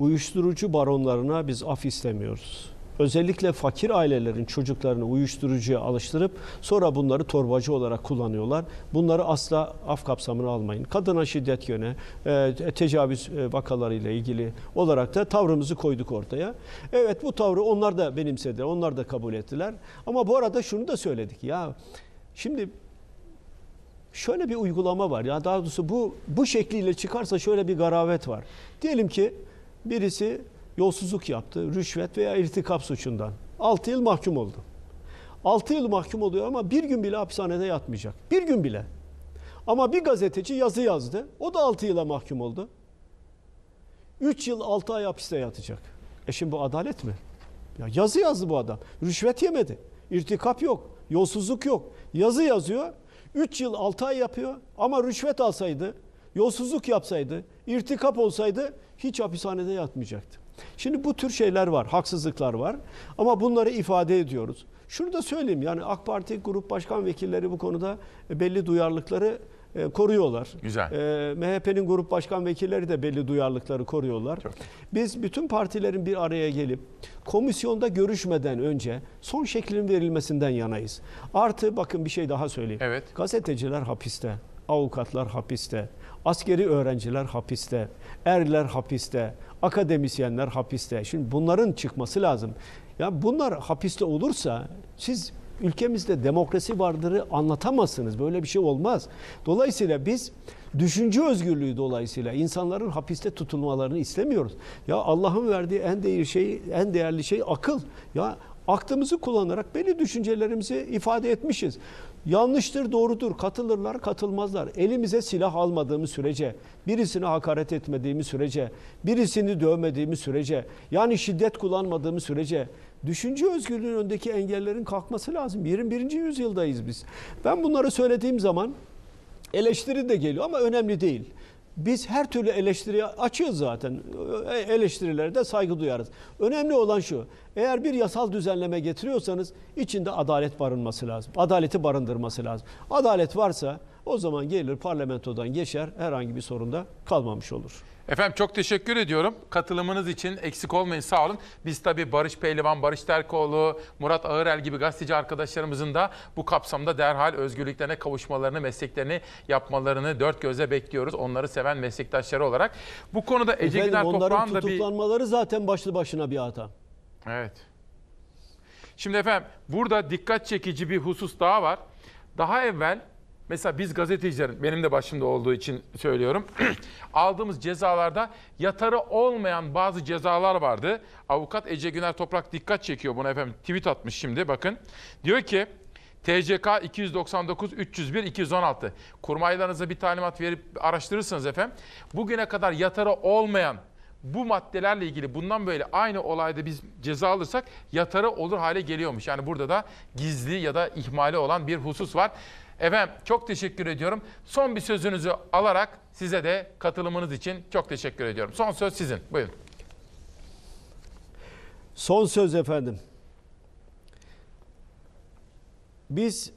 uyuşturucu baronlarına biz af istemiyoruz. Özellikle fakir ailelerin çocuklarını uyuşturucuya alıştırıp sonra bunları torbacı olarak kullanıyorlar. Bunları asla af kapsamına almayın. Kadına şiddet yöne, e, tecavüz e, vakalarıyla ilgili olarak da tavrımızı koyduk ortaya. Evet bu tavrı onlar da benimsediler, onlar da kabul ettiler. Ama bu arada şunu da söyledik ya. Şimdi şöyle bir uygulama var. Ya daha doğrusu bu bu şekliyle çıkarsa şöyle bir garavet var. Diyelim ki birisi yolsuzluk yaptı, rüşvet veya irtikap suçundan. 6 yıl mahkum oldu. 6 yıl mahkum oluyor ama bir gün bile hapishanede yatmayacak. Bir gün bile. Ama bir gazeteci yazı yazdı. O da 6 yıla mahkum oldu. 3 yıl 6 ay hapiste yatacak. E şimdi bu adalet mi? Ya yazı yazdı bu adam. Rüşvet yemedi. İrtikap yok. Yolsuzluk yok. Yazı yazıyor. 3 yıl 6 ay yapıyor ama rüşvet alsaydı, yolsuzluk yapsaydı, irtikap olsaydı hiç hapishanede yatmayacaktı. Şimdi bu tür şeyler var, haksızlıklar var ama bunları ifade ediyoruz. Şunu da söyleyeyim yani AK Parti grup başkan vekilleri bu konuda belli duyarlılıkları e, koruyorlar. Güzel. E, MHP'nin grup başkan vekilleri de belli duyarlılıkları koruyorlar. Biz bütün partilerin bir araya gelip komisyonda görüşmeden önce son şeklin verilmesinden yanayız. Artı bakın bir şey daha söyleyeyim. Evet. Gazeteciler hapiste, avukatlar hapiste, askeri öğrenciler hapiste, erler hapiste, akademisyenler hapiste. Şimdi bunların çıkması lazım. Ya bunlar hapiste olursa siz ülkemizde demokrasi vardırı anlatamazsınız. Böyle bir şey olmaz. Dolayısıyla biz düşünce özgürlüğü dolayısıyla insanların hapiste tutulmalarını istemiyoruz. Ya Allah'ın verdiği en değerli şey, en değerli şey akıl. Ya aklımızı kullanarak belli düşüncelerimizi ifade etmişiz. Yanlıştır, doğrudur. Katılırlar, katılmazlar. Elimize silah almadığımız sürece, birisine hakaret etmediğimiz sürece, birisini dövmediğimiz sürece, yani şiddet kullanmadığımız sürece düşünce özgürlüğünün önündeki engellerin kalkması lazım. 21. yüzyıldayız biz. Ben bunları söylediğim zaman eleştiri de geliyor ama önemli değil. Biz her türlü eleştiriye açığız zaten. Eleştirilere de saygı duyarız. Önemli olan şu. Eğer bir yasal düzenleme getiriyorsanız içinde adalet barınması lazım. Adaleti barındırması lazım. Adalet varsa o zaman gelir parlamentodan geçer herhangi bir sorunda kalmamış olur. Efendim çok teşekkür ediyorum. Katılımınız için eksik olmayın sağ olun. Biz tabii Barış Pehlivan, Barış Terkoğlu, Murat Ağırel gibi gazeteci arkadaşlarımızın da bu kapsamda derhal özgürlüklerine kavuşmalarını, mesleklerini yapmalarını dört gözle bekliyoruz. Onları seven meslektaşları olarak. Bu konuda Ece Efendim, Güner da bir... tutuklanmaları zaten başlı başına bir hata. Evet. Şimdi efendim burada dikkat çekici bir husus daha var. Daha evvel mesela biz gazetecilerin benim de başımda olduğu için söylüyorum. (clears throat) aldığımız cezalarda yatarı olmayan bazı cezalar vardı. Avukat Ece Güner Toprak dikkat çekiyor buna efendim. Tweet atmış şimdi bakın. Diyor ki TCK 299 301 216. Kurmaylarınıza bir talimat verip araştırırsınız efendim. Bugüne kadar yatarı olmayan bu maddelerle ilgili bundan böyle aynı olayda biz ceza alırsak yatarı olur hale geliyormuş. Yani burada da gizli ya da ihmali olan bir husus var. Efendim çok teşekkür ediyorum. Son bir sözünüzü alarak size de katılımınız için çok teşekkür ediyorum. Son söz sizin. Buyurun. Son söz efendim. Biz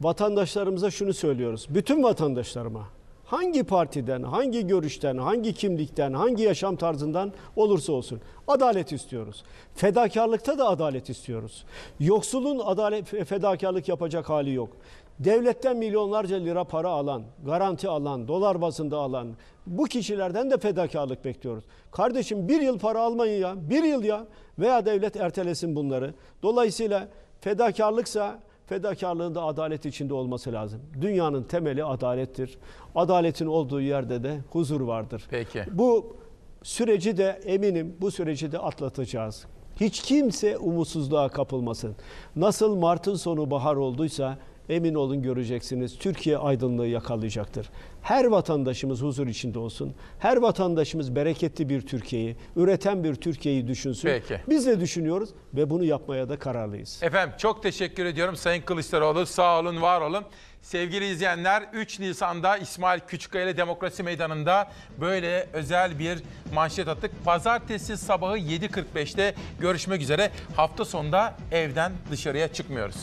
vatandaşlarımıza şunu söylüyoruz. Bütün vatandaşlarıma hangi partiden, hangi görüşten, hangi kimlikten, hangi yaşam tarzından olursa olsun adalet istiyoruz. Fedakarlıkta da adalet istiyoruz. Yoksulun adalet fedakarlık yapacak hali yok. Devletten milyonlarca lira para alan, garanti alan, dolar bazında alan bu kişilerden de fedakarlık bekliyoruz. Kardeşim bir yıl para almayın ya, bir yıl ya veya devlet ertelesin bunları. Dolayısıyla Fedakarlıksa fedakarlığın da adalet içinde olması lazım. Dünyanın temeli adalettir. Adaletin olduğu yerde de huzur vardır. Peki. Bu süreci de eminim bu süreci de atlatacağız. Hiç kimse umutsuzluğa kapılmasın. Nasıl Mart'ın sonu bahar olduysa emin olun göreceksiniz Türkiye aydınlığı yakalayacaktır. Her vatandaşımız huzur içinde olsun. Her vatandaşımız bereketli bir Türkiye'yi, üreten bir Türkiye'yi düşünsün. Peki. Biz de düşünüyoruz ve bunu yapmaya da kararlıyız. Efendim çok teşekkür ediyorum Sayın Kılıçdaroğlu. Sağ olun, var olun. Sevgili izleyenler 3 Nisan'da İsmail Küçükkaya ile Demokrasi Meydanı'nda böyle özel bir manşet attık. Pazartesi sabahı 7.45'te görüşmek üzere. Hafta sonunda evden dışarıya çıkmıyoruz.